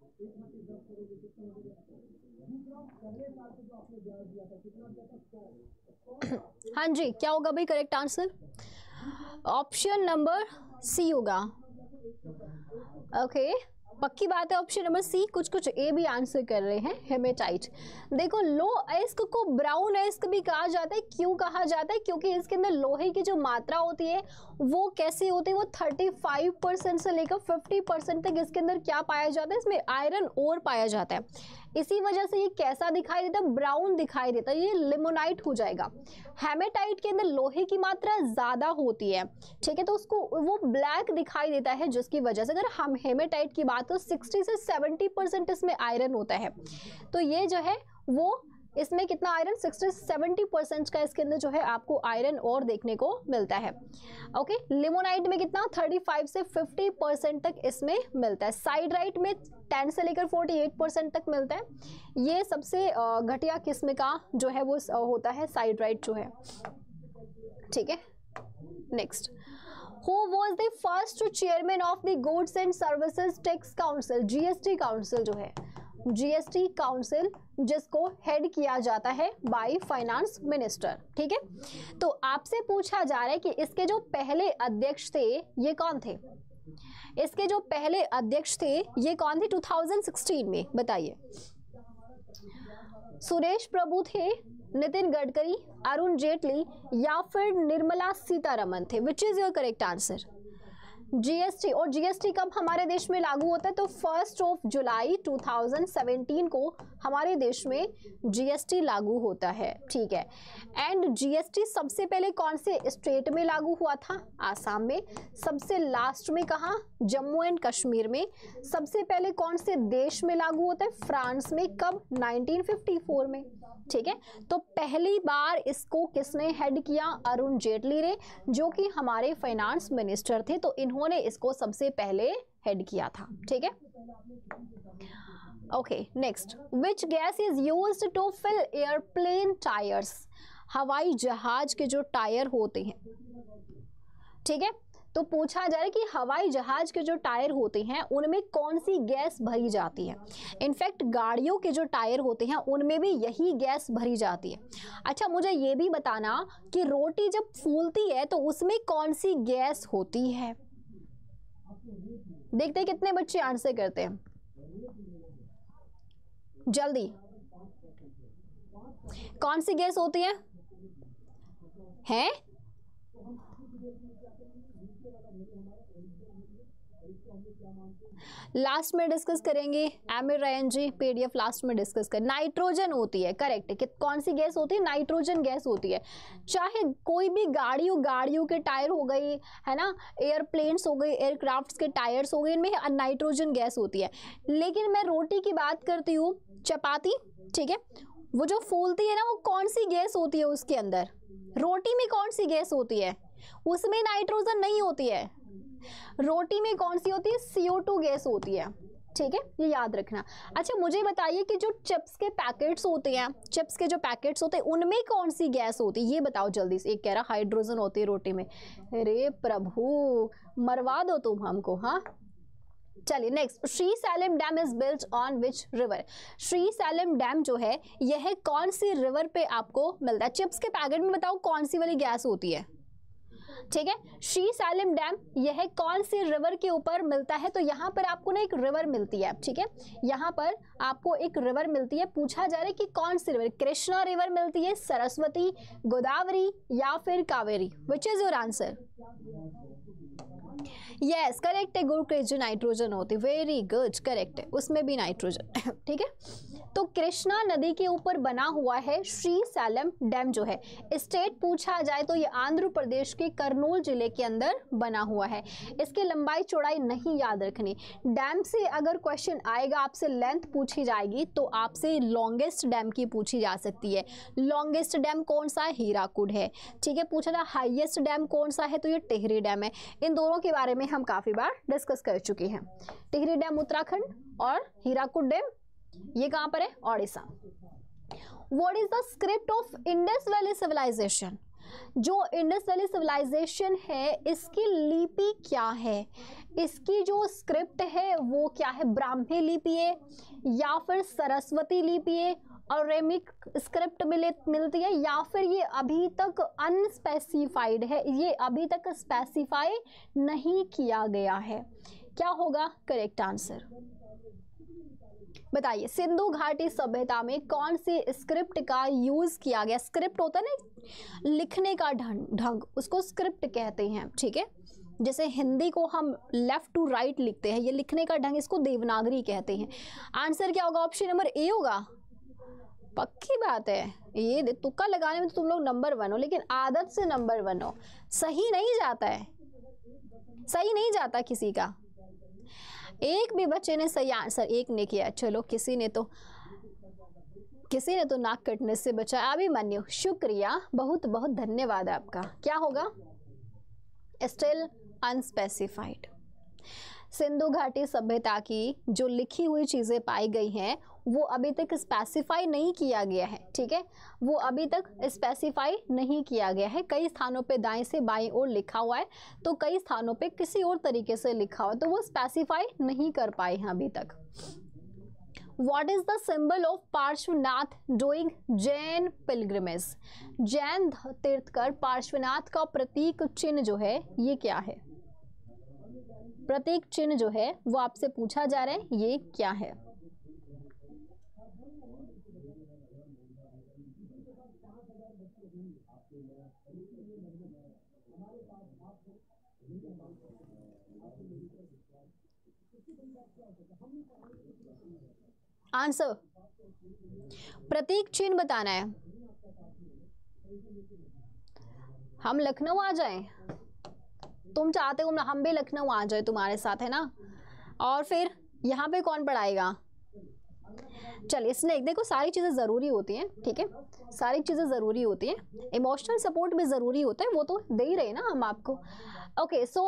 क्या होगा भाई? Correct answer option number C होगा। ओके पक्की बात है ऑप्शन नंबर सी कुछ कुछ ए भी आंसर कर रहे हैं हेमेटाइट देखो लो एस्क को ब्राउन एस्क भी कहा जाता है, क्यों कहा जाता है? क्योंकि इसके अंदर लोहे की जो मात्रा होती है, वो कैसे होती है? वो 35 परसेंट से लेकर 50 परसेंट तक इसके अंदर क्या पाया जाता है? इसमें आयरन और पाया जाता है। इसी वजह से ये कैसा दिखाई देता है ब्राउन दिखाई देता, ये लिमोनाइट हो जाएगा। हेमेटाइट के अंदर लोहे की मात्रा ज़्यादा होती है, ठीक है तो उसको वो ब्लैक दिखाई देता है, जिसकी वजह से अगर हम हेमेटाइट की बात तो 60 से 70 परसेंट इसमें आयरन होता है। तो ये जो है, वो इसमें कितना आयरन 60 से 70 परसेंट का इसके अंदर जो है आपको आयरन और देखने को मिलता है। ओके लिमोनाइट में कितना? 35 से 50 परसेंट तक इसमें मिलता है। साइडराइट में 10 से लेकर 48 परसेंट तक मिलता है। ये सबसे घटिया किस्म का जो है वो होता है साइडराइट जो है। ठीक है? Next who was the first chairman of the Goods and Services Tax Council GST council जो है। जीएसटी काउंसिल जिसको हेड किया जाता है बाय फाइनेंस मिनिस्टर ठीक है? तो आपसे पूछा जा रहा है कि इसके जो पहले अध्यक्ष थे, ये कौन थे? इसके जो पहले अध्यक्ष थे, ये कौन थे? 2016 में, बताइए। सुरेश प्रभु थे, नितिन गडकरी, अरुण जेटली या फिर निर्मला सीतारमन थे? Which is your correct answer GST और जीएसटी कब हमारे देश में लागू होता है? तो फ़र्स्ट ऑफ़ जुलाई 2017 को हमारे देश में जीएसटी लागू होता है, ठीक है। एंड जीएसटी सबसे पहले कौन से स्टेट में लागू हुआ था? आसाम में। सबसे लास्ट में कहा? जम्मू एंड कश्मीर में। सबसे पहले कौन से देश में लागू होता है? फ्रांस में। कब? 1954 में। ठीक है? तो पहली बार इसको किसने हेड किया? अरुण जेटली ने, जो कि हमारे फाइनेंस मिनिस्टर थे तो इन्होंने इसको सबसे पहले हेड किया था। ठीक है? Okay next which gas is use to fill airplane tyres हवाई जहाज़ के जो टायर होते हैं। ठीक है? तो पूछा जा रहा है कि हवाई जहाज़ के जो टायर होते हैं, उनमें कौन सी गैस भरी जाती है? इनफैक्ट गाड़ियों के जो टायर होते हैं, उनमें भी यही गैस भरी जाती है। अच्छा मुझे ये भी बताना कि रोटी जब फूलती है तो उसमें कौन सी गैस होती है? देखते कितने बच्चे आंसर करते हैं। जल्दी। कौन सी गैस होती है? हैं? लास्ट में डिस्कस करेंगे। एमिर जी पीडीएफ लास्ट में डिस्कस कर। नाइट्रोजन होती है करेक्ट कि कौन सी गैस होती है? नाइट्रोजन गैस होती है। चाहे कोई भी गाड़ी हो गाड़ियों के टायर हो गई, है ना? एयरप्लेन्स हो गई एयरक्राफ्ट्स के टायर्स हो गए, इनमें नाइट्रोजन गैस होती है। लेकिन मैं रोटी की बात करती हूँ, चपाती, ठीक है? वो जो फूलती है ना, वो कौन सी गैस होती है उसके अंदर? रोटी में कौन सी गैस होती है? उसमें नाइट्रोजन नहीं होती है। रोटी में कौन सी होती है? सीओ टू गैस होती है। ठीक है? ये याद रखना। अच्छा मुझे बताइए कि जो चिप्स के पैकेट्स होते हैं, चिप्स के जो पैकेट्स होते हैं, उनमें कौन सी गैस होती है? ये बताओ जल्दी से। एक कह रहा, हाइड्रोजन होती है रोटी में। अरे प्रभु, मरवा दो तुम हमको हाँ? चलिए next Srisailam dam is built on which river Srisailam dam जो है, यह कौन सी रिवर पे आपको मिलता है? चिप्स के पैकेट में बताओ कौन सी वाली गैस होती है? ठीक है? श्री सैलम डैम, यह कौन से रिवर के ऊपर मिलता है? तो यहाँ पर आपको ना एक रिवर मिलती है, ठीक है? यहाँ पर आपको एक रिवर मिलती है। पूछा जा रहा है कि कौन सी रिवर कृष्णा रिवर मिलती है, सरस्वती, गोदावरी या फिर Kaveri? Which is your answer yes correct है, गुड क्रेज नाइट्रोजन होती वेरी गुड करेक्ट है, उसमें भी नाइट्रोजन ठीक है? तो कृष्णा नदी के ऊपर बना हुआ है श्री सैलम डैम जो है। स्टेट पूछा जाए तो ये आंध्र प्रदेश के करनूल ज़िले के अंदर बना हुआ है। इसकी लंबाई चौड़ाई नहीं याद रखनी। डैम से अगर क्वेश्चन आएगा, आपसे लेंथ पूछी जाएगी तो आपसे लॉन्गेस्ट डैम की पूछी जा सकती है। लॉन्गेस्ट डैम कौन सा? है हीराकुड है। ठीक है, पूछा था हाइएस्ट डैम कौन सा है? तो ये टेहरी डैम है। इन दोनों के बारे में हम काफ़ी बार डिस्कस कर चुके हैं। टिहरी डैम उत्तराखंड और हीराकुड डैम, ये कहाँ पर है? Odisha. What is the script of Indus Valley civilization जो इंडस वैली सिविलाइजेशन है, इसकी लिपि क्या है? इसकी जो स्क्रिप्ट है, वो क्या है? ब्राह्मी लिपि है या फिर सरस्वती लिपि है? और रेमिक स्क्रिप्ट मिले, मिलती है, या फिर ये अभी तक अनस्पेसिफाइड है, ये अभी तक स्पेसिफाई नहीं किया गया है। क्या होगा? करेक्ट आंसर बताइए, सिंधु घाटी सभ्यता में कौन सी स्क्रिप्ट का यूज़ किया गया? स्क्रिप्ट होता है ना लिखने का ढंग ढंग, उसको स्क्रिप्ट कहते हैं, ठीक है? जैसे हिंदी को हम लेफ़्ट टू राइट लिखते हैं, ये लिखने का ढंग इसको देवनागरी कहते हैं। आंसर क्या होगा? ऑप्शन नंबर ए होगा। पक्की बात है। ये तुक्का लगाने में तो तुम लोग नंबर वन हो, लेकिन आदत से नंबर वन हो। सही नहीं जाता है। सही नहीं जाता किसी का। एक भी बच्चे ने सही आंसर एक ने किया। चलो, किसी ने तो किसी ने तो नाक कटने से बचाया। अभिमन्यु शुक्रिया। बहुत बहुत धन्यवाद आपका। क्या होगा? स्टिल अनस्पेसिफाइड सिंधु घाटी सभ्यता की जो लिखी हुई चीज़ें पाई गई हैं वो अभी तक स्पेसिफाई नहीं किया गया है, ठीक है? वो अभी तक स्पेसिफाई नहीं किया गया है। कई स्थानों पे दाएँ से बाएँ ओर लिखा हुआ है तो कई स्थानों पे किसी और तरीके से लिखा हुआ है तो वो स्पेसिफाई नहीं कर पाए हैं अभी तक। What is the symbol of Parshvanath during Jain pilgrimage Jain तीर्थकर Parshvanath का प्रतीक चिन्ह जो है, ये क्या है? प्रतीक चिन्ह जो है, वो आपसे पूछा जा रहा है, ये क्या है? आंसर। प्रतीक चिन्ह बताना है। हम लखनऊ आ जाए। तुम चाहते हो हम भी लखनऊ आ जाए तुम्हारे साथ, है ना? और फिर यहाँ पे कौन पढ़ाएगा? चलिए इसलिए देखो, सारी चीज़ें ज़रूरी होती हैं, ठीक है? थीके? सारी चीज़ें ज़रूरी होती हैं। इमोशनल सपोर्ट भी ज़रूरी होता है, वो तो दे ही रहे ना हम आपको। ओके सो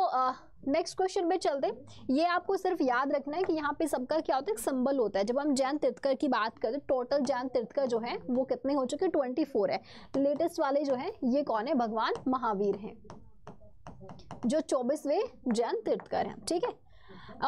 नेक्स्ट क्वेश्चन पे चलते ये आपको सिर्फ़ याद रखना है कि यहाँ पे सबका क्या होता है? संबल होता है। जब हम जैन तीर्थकर की बात करें टोटल जैन तीर्थकर जो है, वो कितने हो चुके ट्वेंटी फोर है। लेटेस्ट वाले जो है, ये कौन है? भगवान महावीर हैं। जो चौबीसवें जैन तीर्थकर हैं, ठीक है?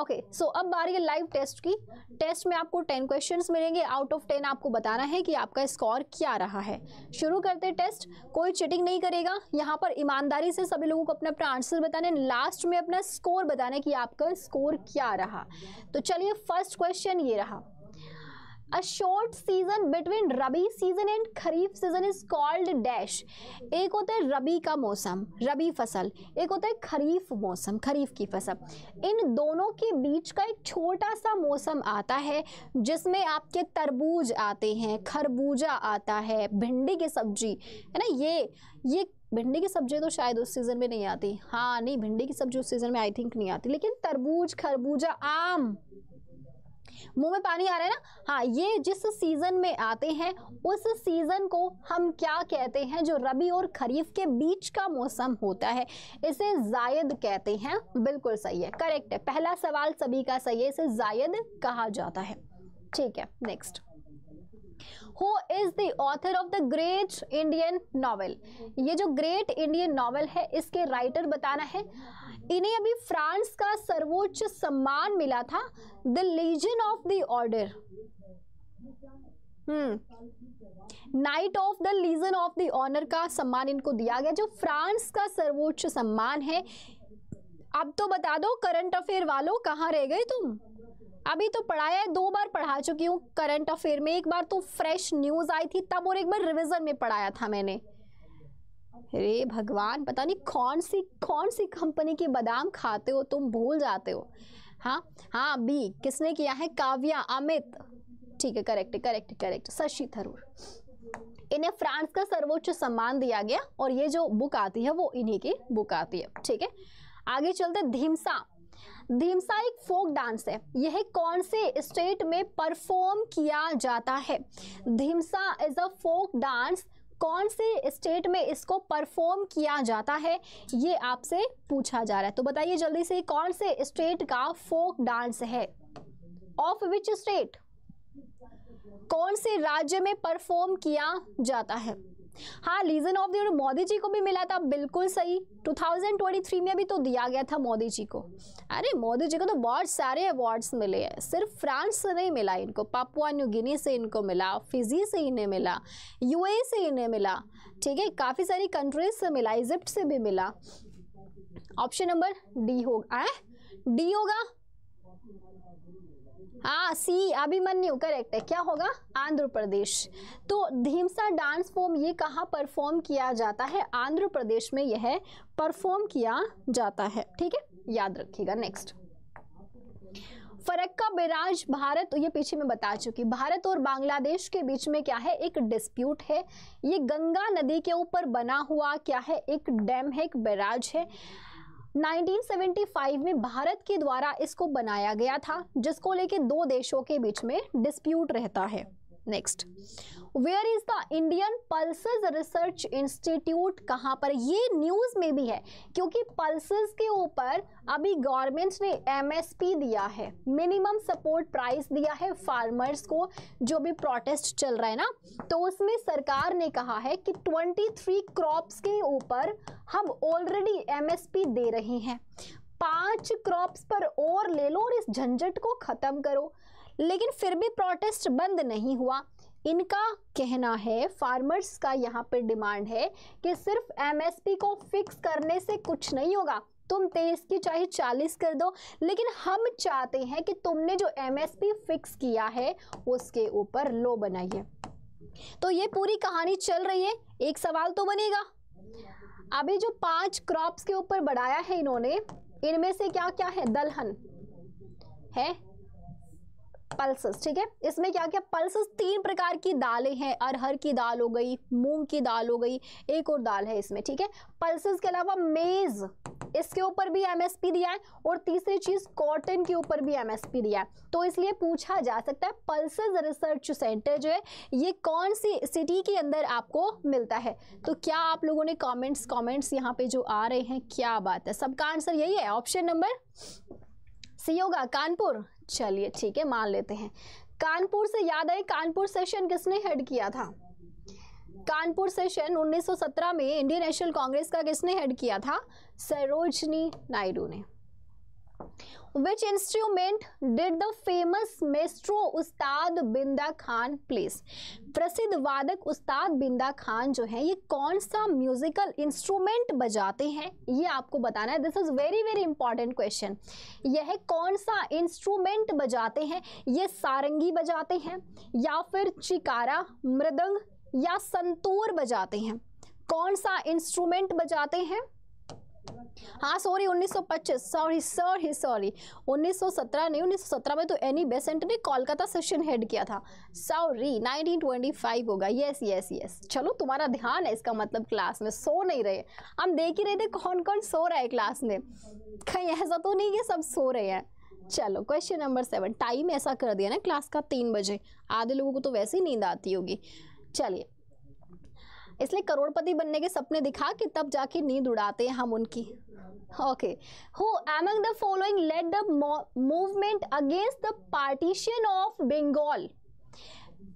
ओके सो अब आ रही है लाइव टेस्ट की। टेस्ट में आपको टेन क्वेश्चन मिलेंगे। आउट ऑफ़ टेन आपको बताना है कि आपका स्कोर क्या रहा है। शुरू करते टेस्ट कोई चिटिंग नहीं करेगा। यहाँ पर ईमानदारी से सभी लोगों को अपना अपना आंसर बताना। है लास्ट में अपना स्कोर बताना है कि आपका स्कोर क्या रहा। तो चलिए फ़र्स्ट क्वेश्चन ये रहा। A short season between rabi season and kharif season is called dash एक होता है रबी का मौसम रबी फ़सल। एक होता है खरीफ मौसम खरीफ की फ़सल। इन दोनों के बीच का एक छोटा सा मौसम आता है, जिसमें आपके तरबूज आते हैं, खरबूजा आता है, भिंडी की सब्ज़ी। है ना? ये ये भिंडी की सब्ज़ी तो शायद उस सीज़न में नहीं आती। हाँ नहीं, भिंडी की सब्ज़ी उस सीज़न में आई थिंक नहीं आती। लेकिन तरबूज, खरबूजा, आम मुँह में पानी आ रहा है ना? हाँ ये जिस सीज़न में आते हैं, उस सीज़न को हम क्या कहते हैं, जो रबी और खरीफ के बीच का मौसम होता है, इसे जायद कहते हैं। बिल्कुल सही है करेक्ट है। पहला सवाल सभी का सही है, इसे जायद कहा जाता है। ठीक है next who is the author of the great Indian novel ये जो ग्रेट इंडियन नॉवल है, इसके राइटर बताना है। इन्हें अभी फ्रांस का सर्वोच्च सम्मान मिला था। The legion of the order knight of the legion of the honour का सम्मान इनको दिया गया, जो फ्रांस का सर्वोच्च सम्मान है। अब तो बता दो करंट अफेयर वालों कहाँ रह गए तुम? अभी तो पढ़ाया है, दो बार पढ़ा चुकी हूँ। करंट अफेयर में एक बार तो फ्रेश न्यूज़ आई थी, तब और एक बार रिविजन में पढ़ाया था मैंने। अरे भगवान, पता नहीं कौन सी कौन सी कंपनी की बादाम खाते हो, तुम भूल जाते हो। हाँ हाँ बी किसने किया है? काव्या, अमित। ठीक है correct correct correct Shashi Tharoor. इन्हें फ्रांस का सर्वोच्च सम्मान दिया गया, और ये जो बुक आती है, वो इन्हीं की बुक आती है। ठीक है? आगे चलते धीमसा। धीमसा एक फोक डांस है। यह कौन से स्टेट में परफॉर्म किया जाता है? Dhimsa is a folk dance. कौन से स्टेट में इसको परफॉर्म किया जाता है? ये आपसे पूछा जा रहा है। तो बताइए जल्दी से, कौन से स्टेट का फोक डांस है? ऑफ़ विच स्टेट कौन से राज्य में परफॉर्म किया जाता है? हाँ legion of the Modi ji को भी मिला था, बिल्कुल सही। 2023 में भी तो दिया गया था मोदी जी को। अरे मोदी जी को तो बहुत सारे अवार्ड्स मिले हैं। सिर्फ़ फ्रांस से नहीं मिला इनको पापुआ न्यू गिनी से इनको मिला फिजी से इन्हें मिला यूए से इन्हें मिला, ठीक है? काफ़ी सारी कंट्रीज़ से मिला इजिप्ट से भी मिला। ऑप्शन नंबर डी होगा डी होगा। हाँ सी, अभिमन्यु करेक्ट है। क्या होगा? आंध्र प्रदेश। तो धीमसा डांस फॉर्म ये कहाँ परफॉर्म किया जाता है? आंध्र प्रदेश में यह परफॉर्म किया जाता है। ठीक है? याद रखिएगा। नेक्स्ट फरक्का बिराज भारत, ये पीछे में बता चुकी भारत और बांग्लादेश के बीच में क्या है? एक डिस्प्यूट है। ये गंगा नदी के ऊपर बना हुआ क्या है? एक डैम है, एक बैराज है। 1975 में भारत के द्वारा इसको बनाया गया था, जिसको लेके दो देशों के बीच में डिस्प्यूट रहता है। Next where is the Indian pulses research institute कहाँ पर? ये न्यूज़ में भी है, क्योंकि पल्सेस के ऊपर अभी गवर्नमेंट ने एमएसपी दिया है मिनिमम सपोर्ट प्राइस दिया है फार्मर्स को, जो भी प्रोटेस्ट चल रहा है ना तो उसमें सरकार ने कहा है कि 23 क्रॉप्स के ऊपर हम ऑलरेडी एमएसपी दे रहे हैं। पाँच क्रॉप्स पर और ले लो और इस झंझट को खत्म करो। लेकिन फिर भी प्रोटेस्ट बंद नहीं हुआ। इनका कहना है फार्मर्स का यहाँ पे डिमांड है कि सिर्फ़ एमएसपी को फिक्स करने से कुछ नहीं होगा। तुम तेईस की चाहे चालीस कर दो, लेकिन हम चाहते हैं कि तुमने जो एमएसपी फिक्स किया है, उसके ऊपर लो बनाइए। तो ये पूरी कहानी चल रही है, एक सवाल तो बनेगा। अभी जो पाँच क्रॉप्स के ऊपर बढ़ाया है इन्होंने, इनमें से क्या क्या है? दलहन है पल्सेस ठीक है? इसमें क्या क्या पल्सेस तीन प्रकार की दालें हैं। अरहर की दाल हो गई, मूंग की दाल हो गई, एक और दाल है इसमें, ठीक है? पल्सेस के अलावा मेज इसके ऊपर भी एमएसपी दिया है और तीसरी चीज़ कॉटन के ऊपर भी एमएसपी दिया है। तो इसलिए पूछा जा सकता है पल्सेस रिसर्च सेंटर जो है, ये कौन सी सिटी के अंदर आपको मिलता है? तो क्या आप लोगों ने कॉमेंट्स कॉमेंट्स यहाँ पे जो आ रहे हैं, क्या बात है? सबका आंसर यही है ऑप्शन नंबर सी होगा कानपुर। चलिए ठीक है, मान लेते हैं। कानपुर से याद आए, कानपुर सेशन किसने हेड किया था? कानपुर सेशन 1917 में इंडियन नेशनल कांग्रेस का किसने हेड किया था? सरोजनी नायडू ने। Which instrument did the famous maestro Ustad Binda Khan place प्रसिद्ध वादक उस्ताद बिंदा खान जो है, ये कौन सा म्यूजिकल इंस्ट्रूमेंट बजाते हैं? ये आपको बताना है। This is very very important question यह कौन सा इंस्ट्रूमेंट बजाते हैं? ये सारंगी बजाते हैं, या फिर चिकारा, मृदंग, या संतूर बजाते हैं? कौन सा इंस्ट्रूमेंट बजाते हैं? हाँ सॉरी 1925 सॉरी सॉरी सॉरी 1917 नहीं 1917 में तो एनी बेसेंट ने कोलकाता सेशन हेड किया था। सॉरी 1925 होगा। यस यस यस चलो, तुम्हारा ध्यान है इसका मतलब क्लास में। सो नहीं रहे। हम देख ही रहे थे कौन कौन सो रहा है क्लास में। कहीं ऐसा तो नहीं कि सब सो रहे हैं। चलो क्वेश्चन नंबर सेवन टाइम ऐसा कर दिया ना क्लास का तीन बजे। आधे लोगों को तो वैसे ही नींद आती होगी। चलिए। इसलिए करोड़पति बनने के सपने दिखा के तब जाके नींद उड़ाते हैं हम उनकी। Okay who among the following led the movement against the partition of Bengal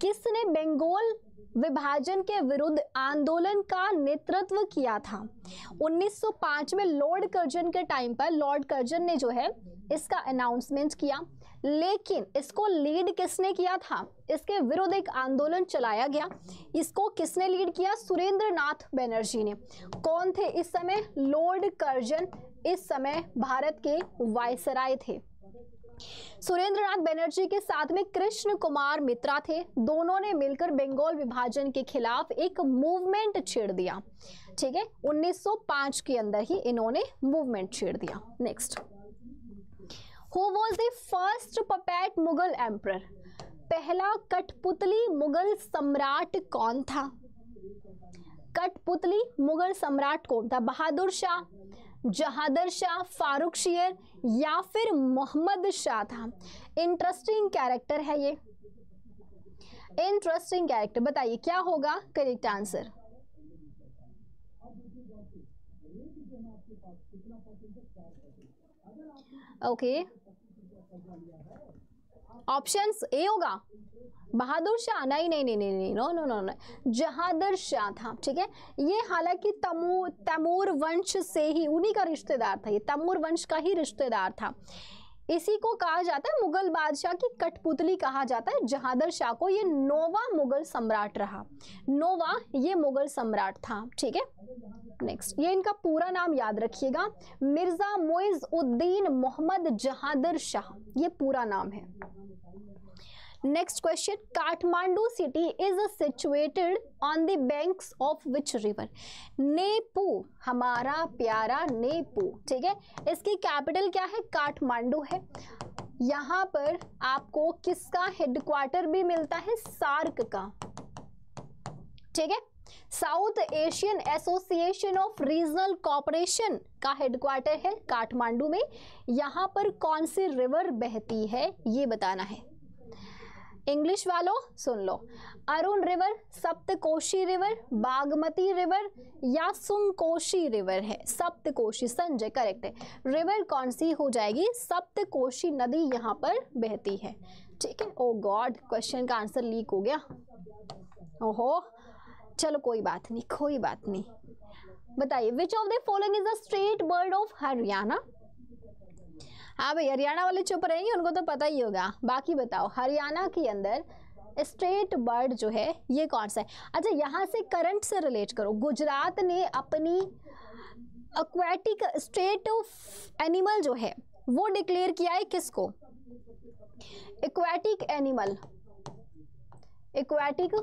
किसने बंगाल विभाजन के विरुद्ध आंदोलन का नेतृत्व किया था? 1905 में लॉर्ड कर्जन के टाइम पर, लॉर्ड कर्जन ने जो है इसका अनाउंसमेंट किया। लेकिन इसको लीड किसने किया था? इसके विरुद्ध एक आंदोलन चलाया गया। इसको किसने लीड किया? सुरेंद्र नाथ बनर्जी ने। कौन थे इस समय? लॉर्ड कर्जन इस समय भारत के वायसराय थे। सुरेंद्र नाथ बनर्जी के साथ में कृष्ण कुमार मित्रा थे। दोनों ने मिलकर बंगाल विभाजन के खिलाफ एक मूवमेंट छेड़ दिया। ठीक है? 1905 के अंदर ही इन्होंने मूवमेंट छेड़ दिया। Next who was the first puppet Mughal emperor पहला कठपुतली मुगल सम्राट कौन था? कठपुतली मुगल सम्राट कौन था? बहादुर शाह, जहादर शाह, फारूक शेर या फिर मोहम्मद शाह था? इंटरेस्टिंग कैरेक्टर है ये। इंटरेस्टिंग कैरेक्टर बताइए, क्या होगा? Correct answer okay options A होगा। बहादुर शाह, नहीं नहीं नहीं नहीं no no no no Jahandar Shah था, ठीक है? ये हालाँकि तमूर तैमूर वंश से ही, उन्हीं का रिश्तेदार था, ये तैमूर वंश का ही रिश्तेदार था। इसी को कहा जाता है, मुगल बादशाह की कठपुतली कहा जाता है, जहादर शाह को ये नोवा मुगल सम्राट रहा। नोवा ये मुगल सम्राट था, ठीक है? नेक्स्ट ये इनका पूरा नाम याद रखिएगा। मिर्ज़ा मोइज उद्दीन मोहम्मद जहादर शाह, ये पूरा नाम है। Next question Kathmandu city is situated on the banks of which river नेपू हमारा प्यारा नेपू ठीक है? इसकी कैपिटल क्या है? काठमांडू है। यहाँ पर आपको किसका हेडक्वार्टर भी मिलता है? सार्क का। ठीक है? South Asian Association of Regional Cooperation का हेडक्वार्टर है काठमांडू में। यहाँ पर कौन सी रिवर बहती है? ये बताना है। इंग्लिश वालों सुन लो। Arun river, Saptakoshi river, Bagmati river या सुंगकोशी रिवर है। सप्तकोशी, संजय करेक्ट है। रिवर कौन सी हो जाएगी? सप्तकोशी नदी यहाँ पर बहती है। ठीक है? ओ गॉड क्वेश्चन का आंसर लीक हो गया। ओहो, चलो कोई बात नहीं, कोई बात नहीं। बताइए which of the following is the state bird of Haryana हाँ भाई, हरियाणा वाले चुप रहेंगे, उनको तो पता ही होगा। बाकी बताओ, हरियाणा के अंदर स्ट्रेट बर्ड जो है, ये कौन सा है? अच्छा यहाँ से करंट से रिलेट करो। गुजरात ने अपनी अक्वेटिक स्टेट ऑफ़ एनिमल जो है, वो डिक्लेयर किया है किसको? Aquatic animal aquatic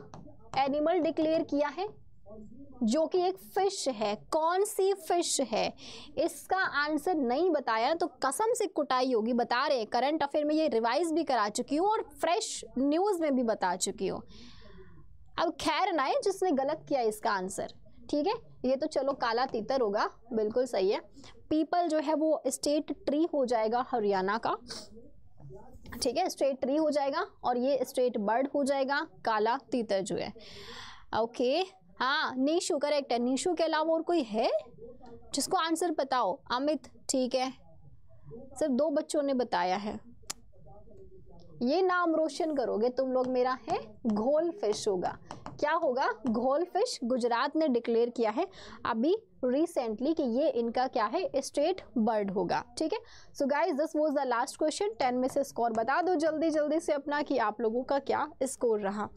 animal declare किया है। जो कि एक फ़िश है। कौन सी फ़िश है? इसका आंसर नहीं बताया तो कसम से कुटाई होगी। बता रहे करंट अफेयर में ये रिवाइज भी करा चुकी हूँ और फ्रेश न्यूज़ में भी बता चुकी हूँ। अब खैर ना है जिसने गलत किया इसका आंसर, ठीक है? ये तो चलो काला तीतर होगा, बिल्कुल सही है। पीपल जो है वो स्टेट ट्री हो जाएगा हरियाणा का, ठीक है? स्टेट ट्री हो जाएगा और ये स्टेट बर्ड हो जाएगा, काला तीतर जो है। ओके हाँ नीशु करेक्ट है नीशु के अलावा और कोई है? जिसको आंसर बताओ। अमित, ठीक है। सिर्फ़ दो बच्चों ने बताया है। ये नाम रोशन करोगे तुम लोग, मेरा है घोल फ़िश होगा। क्या होगा? घोल फ़िश गुजरात ने डिक्लेयर किया है अभी रिसेंटली कि ये इनका क्या है? स्टेट बर्ड होगा। ठीक है? So guys this was the last question ten में से स्कोर बता दो जल्दी जल्दी से अपना कि आप लोगों का क्या स्कोर रहा।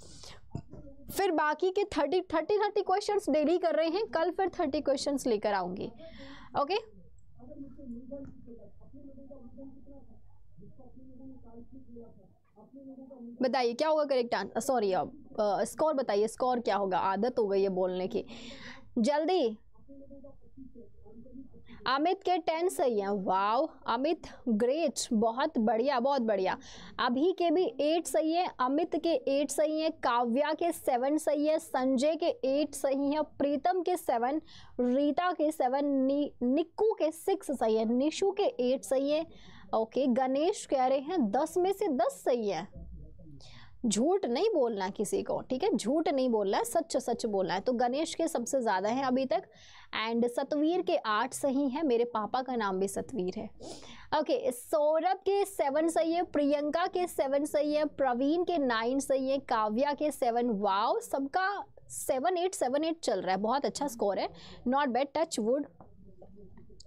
फिर बाकी के thirty thirty thirty question daily कर रहे हैं। कल फिर थर्टी क्वेश्चन लेकर आऊँगी। ओके बताइए, क्या होगा करेक्ट आंसर सॉरी अब स्कोर बताइए स्कोर क्या होगा? आदत हो गई है बोलने की। जल्दी। अमित के टेन सही हैं। वाव अमित ग्रेट बहुत बढ़िया बहुत बढ़िया। अभी के भी एट सही है अमित के एट सही है काव्या के सेवन सही है संजय के एट सही है प्रीतम के सेवन रीता के सेवन नि, निक्कू के सिक्स सही है निशु के एट सही है। ओके गणेश कह रहे हैं दस में से दस सही है। झूठ नहीं बोलना किसी को ठीक है? झूठ नहीं बोलना सच सच बोलना है। तो गणेश के सबसे ज़्यादा हैं अभी तक। एंड सतवीर के आठ सही हैं मेरे पापा का नाम भी सतवीर है। ओके okay, सौरभ के सेवन सही है प्रियंका के सेवन सही है प्रवीण के नाइन सही है काव्या के सेवन वाव सबका सेवन एट सेवन एट चल रहा है। बहुत अच्छा स्कोर है। नॉट बैड टच वुड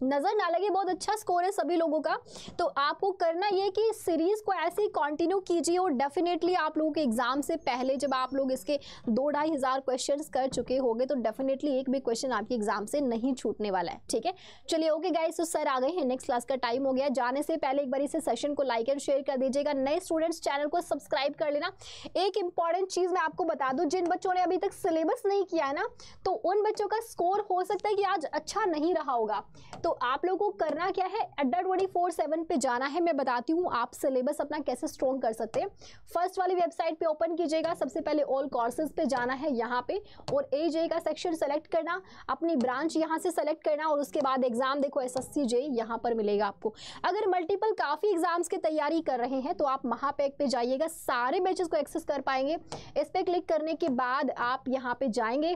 नज़र ना लगे, बहुत अच्छा स्कोर है सभी लोगों का। तो आपको करना ये कि सीरीज़ को ऐसे ही कंटिन्यू कीजिए और डेफिनेटली आप लोगों के एग्ज़ाम से पहले जब आप लोग इसके दो ढाई हज़ार क्वेश्चन कर चुके होंगे तो डेफिनेटली एक भी क्वेश्चन आपके एग्ज़ाम से नहीं छूटने वाला है, ठीक है? चलिए ओके गाइस तो सर आ गए हैं नेक्स्ट क्लास का टाइम हो गया। जाने से पहले एक बार इसे सेशन को लाइक एंड शेयर कर दीजिएगा। नए स्टूडेंट्स चैनल को सब्सक्राइब कर लेना। एक इंपॉर्टेंट चीज़ मैं आपको बता दूँ, जिन बच्चों ने अभी तक सिलेबस नहीं किया है ना तो उन बच्चों का स्कोर हो सकता है कि आज अच्छा नहीं रहा होगा। तो आप लोगों को करना क्या है? अड्डा ट्वेंटी फोर सेवन पे जाना है। मैं बताती हूँ आप सिलेबस अपना कैसे स्ट्रॉन्ग कर सकते हैं। फ़र्स्ट वाली वेबसाइट पे ओपन कीजिएगा। सबसे पहले ऑल कोर्सेज पे जाना है यहाँ पे। और ए जे का सेक्शन सेलेक्ट करना। अपनी ब्रांच यहाँ से सेलेक्ट करना। और उसके बाद एग्ज़ाम देखो एस एस सी जे यहाँ पर मिलेगा आपको। अगर मल्टीपल काफ़ी एग्ज़ाम्स की तैयारी कर रहे हैं तो आप महापैक पे जाइएगा। सारे बैचेस को एक्सेस कर पाएँगे। इस पर क्लिक करने के बाद आप यहाँ पे जाएँगे।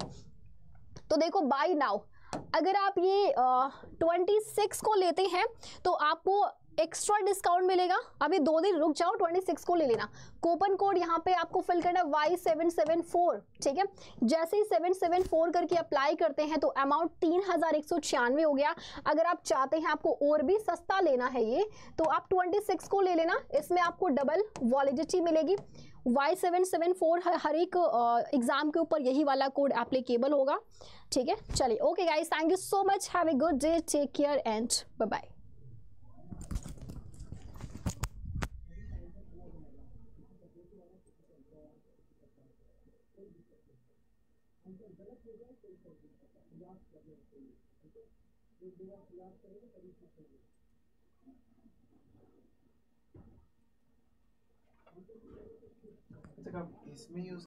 तो देखो बाई नाउ अगर आप ये ट्वेंटी सिक्स को लेते हैं तो आपको एक्स्ट्रा डिस्काउंट मिलेगा। अभी दो दिन रुक जाओ ट्वेंटी सिक्स को ले लेना। कूपन कोड यहाँ पे आपको फिल करना वाई सेवन सेवन फोर ठीक है? जैसे ही सेवन सेवन फोर करके अप्लाई करते हैं तो अमाउंट तीन हज़ार एक सौ छियानवे हो गया। अगर आप चाहते हैं आपको और भी सस्ता लेना है ये तो आप ट्वेंटी सिक्स को ले लेना। इसमें आपको डबल वॉलिडिटी मिलेगी। वाई सेवन सेवन फोर हर एक एग्ज़ाम के ऊपर यही वाला कोड एप्लीकेबल होगा। ठीक है? चलिए okay guys thank you so much have a good day take care and bye bye इसमें यूज़